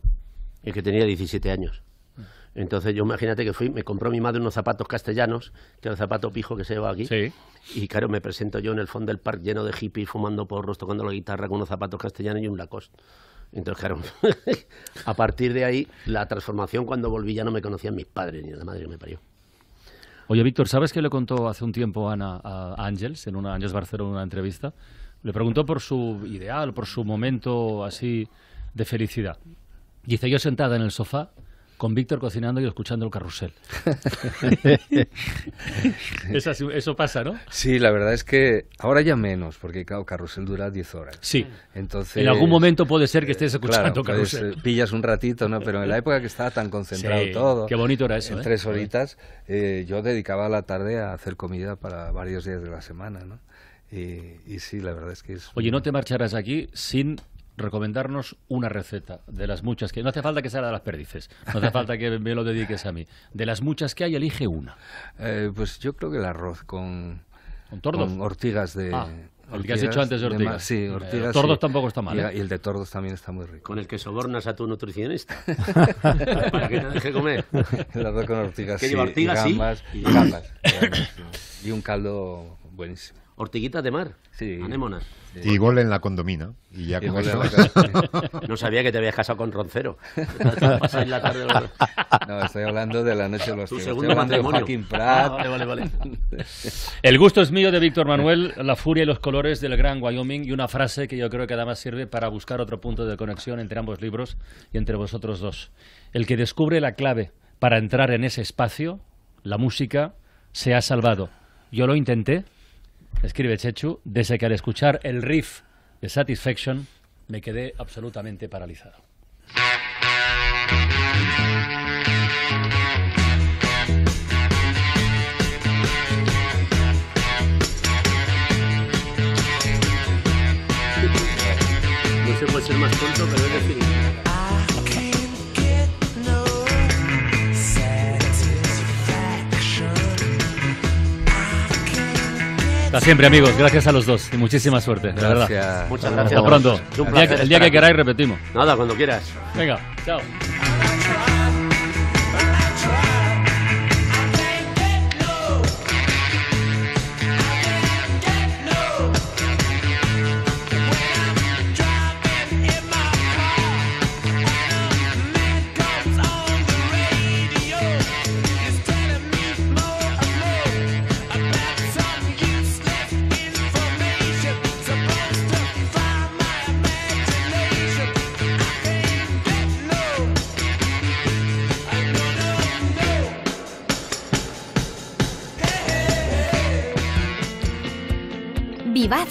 Es que tenía 17 años. Entonces yo imagínate que fui, me compró mi madre unos zapatos castellanos, que era el zapato pijo que se lleva aquí. Y claro, me presento yo en el fondo del parque lleno de hippies, fumando porros, tocando la guitarra con unos zapatos castellanos y un Lacoste. Entonces, claro, (laughs) a partir de ahí, la transformación cuando volví ya no me conocían mis padres ni la madre que me parió. Oye, Víctor, ¿sabes qué le contó hace un tiempo Ana a Ángels, en una Ángels Barcelona, en una entrevista? Le preguntó por su ideal, por su momento así de felicidad. Dice, yo sentada en el sofá, con Víctor cocinando y escuchando el carrusel. (laughs) Es así, eso pasa, ¿no? Sí, la verdad es que ahora ya menos, porque claro, Carrusel dura 10 horas. Sí. Entonces, En algún momento puede ser que estés eh, escuchando claro, Carrusel. eh, pillas un ratito, ¿no? Pero en la época que estaba tan concentrado Sí, todo. qué bonito era eso, En ¿eh? tres horitas, eh, yo dedicaba la tarde a hacer comida para varios días de la semana, ¿no? Y, y sí, la verdad es que es. Oye, no te marcharás aquí sin recomendarnos una receta de las muchas que no hace falta que sea la de las perdices no hace falta que me lo dediques a mí de las muchas que hay elige una Eh, pues yo creo que el arroz con, ¿Con tordos? con ortigas de. Ah, el que has dicho antes de ortigas. sí, Eh, tordos sí. tampoco está mal, Y, ¿eh? y el de tordos también está muy rico. Con el que sobornas a tu nutricionista. (laughs) Para que te deje comer. El arroz con ortigas ¿Qué sí, lleva ortigas, y sí? gambas. Y gambas, y gambas, sí. Y un caldo buenísimo. Ortiguitas de mar. Sí. Anémonas. Y gol en la condomina. Y ya Y con gol en eso... la condomina. (laughs) No sabía que te habías casado con Roncero. (laughs) Pasáis la tarde los dos. No, estoy hablando de la noche de los Tu tíos. segundo matrimonio. Joaquín Prat. Ah, vale, vale, vale. (laughs) El gusto es mío de Víctor Manuel, la furia y los colores del Gran Wyoming y una frase que yo creo que además sirve para buscar otro punto de conexión entre ambos libros y entre vosotros dos. El que descubre la clave para entrar en ese espacio, la música, se ha salvado. Yo lo intenté, escribe Chechu, desde que al escuchar el riff de Satisfaction me quedé absolutamente paralizado. No se puede ser más tonto, pero es definitivo. Hasta siempre, amigos. Gracias a los dos y muchísima suerte. de verdad. Muchas gracias. Hasta pronto. El día, que- el día que queráis repetimos. Nada, cuando quieras. Venga, chao.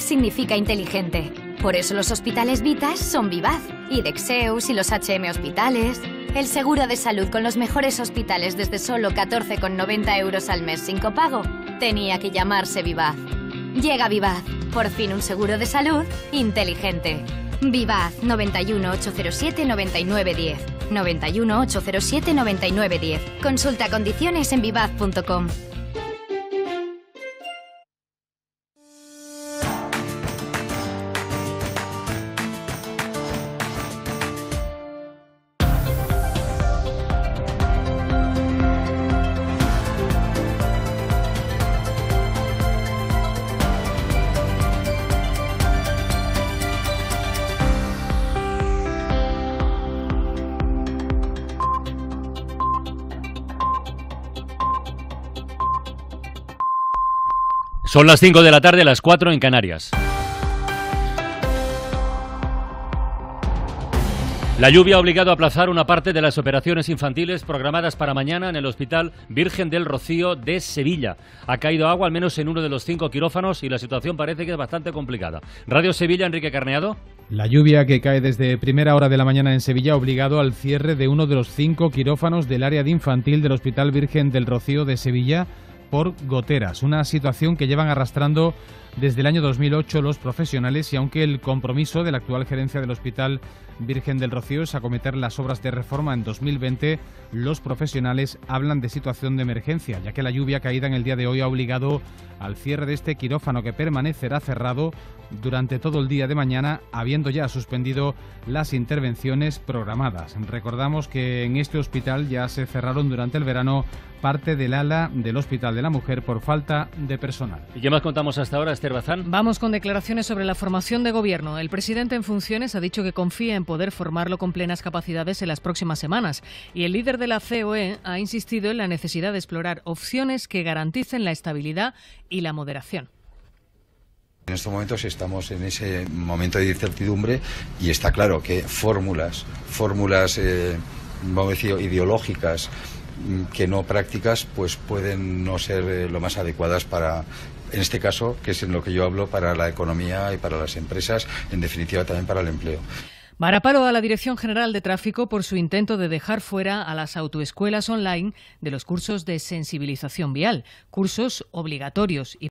Significa inteligente. Por eso los hospitales Vitas son Vivaz. Y Dexeus y los HM Hospitales. El seguro de salud con los mejores hospitales desde solo 14,90 euros al mes sin copago. Tenía que llamarse Vivaz. Llega Vivaz. Por fin un seguro de salud inteligente. Vivaz 91 807 9910. 91 807 9910. Consulta condiciones en vivaz.com. Son las 5 de la tarde, las 4 en Canarias. La lluvia ha obligado a aplazar una parte de las operaciones infantiles programadas para mañana en el Hospital Virgen del Rocío de Sevilla. Ha caído agua al menos en uno de los cinco quirófanos y la situación parece que es bastante complicada. Radio Sevilla, Enrique Carneado. La lluvia que cae desde primera hora de la mañana en Sevilla ha obligado al cierre de uno de los cinco quirófanos del área de infantil del Hospital Virgen del Rocío de Sevilla por goteras, una situación que llevan arrastrando desde el año 2008 los profesionales y aunque el compromiso de la actual gerencia del Hospital Virgen del Rocío es acometer las obras de reforma en 2020, los profesionales hablan de situación de emergencia, ya que la lluvia caída en el día de hoy ha obligado al cierre de este quirófano que permanecerá cerrado durante todo el día de mañana, habiendo ya suspendido las intervenciones programadas. Recordamos que en este hospital ya se cerraron durante el verano parte del ala del Hospital de la Mujer por falta de personal. ¿Y qué más contamos hasta ahora, Esther Bazán? Vamos con declaraciones sobre la formación de gobierno. El presidente en funciones ha dicho que confía en poder formarlo con plenas capacidades en las próximas semanas. Y el líder de la COE ha insistido en la necesidad de explorar opciones que garanticen la estabilidad y la moderación. En estos momentos estamos en ese momento de incertidumbre y está claro que fórmulas, fórmulas, eh, vamos a decir, ideológicas mm, que no prácticas, pues pueden no ser eh, lo más adecuadas para, en este caso, que es en lo que yo hablo, para la economía y para las empresas, en definitiva también para el empleo. Marapalo a la Dirección General de Tráfico por su intento de dejar fuera a las autoescuelas online de los cursos de sensibilización vial, cursos obligatorios y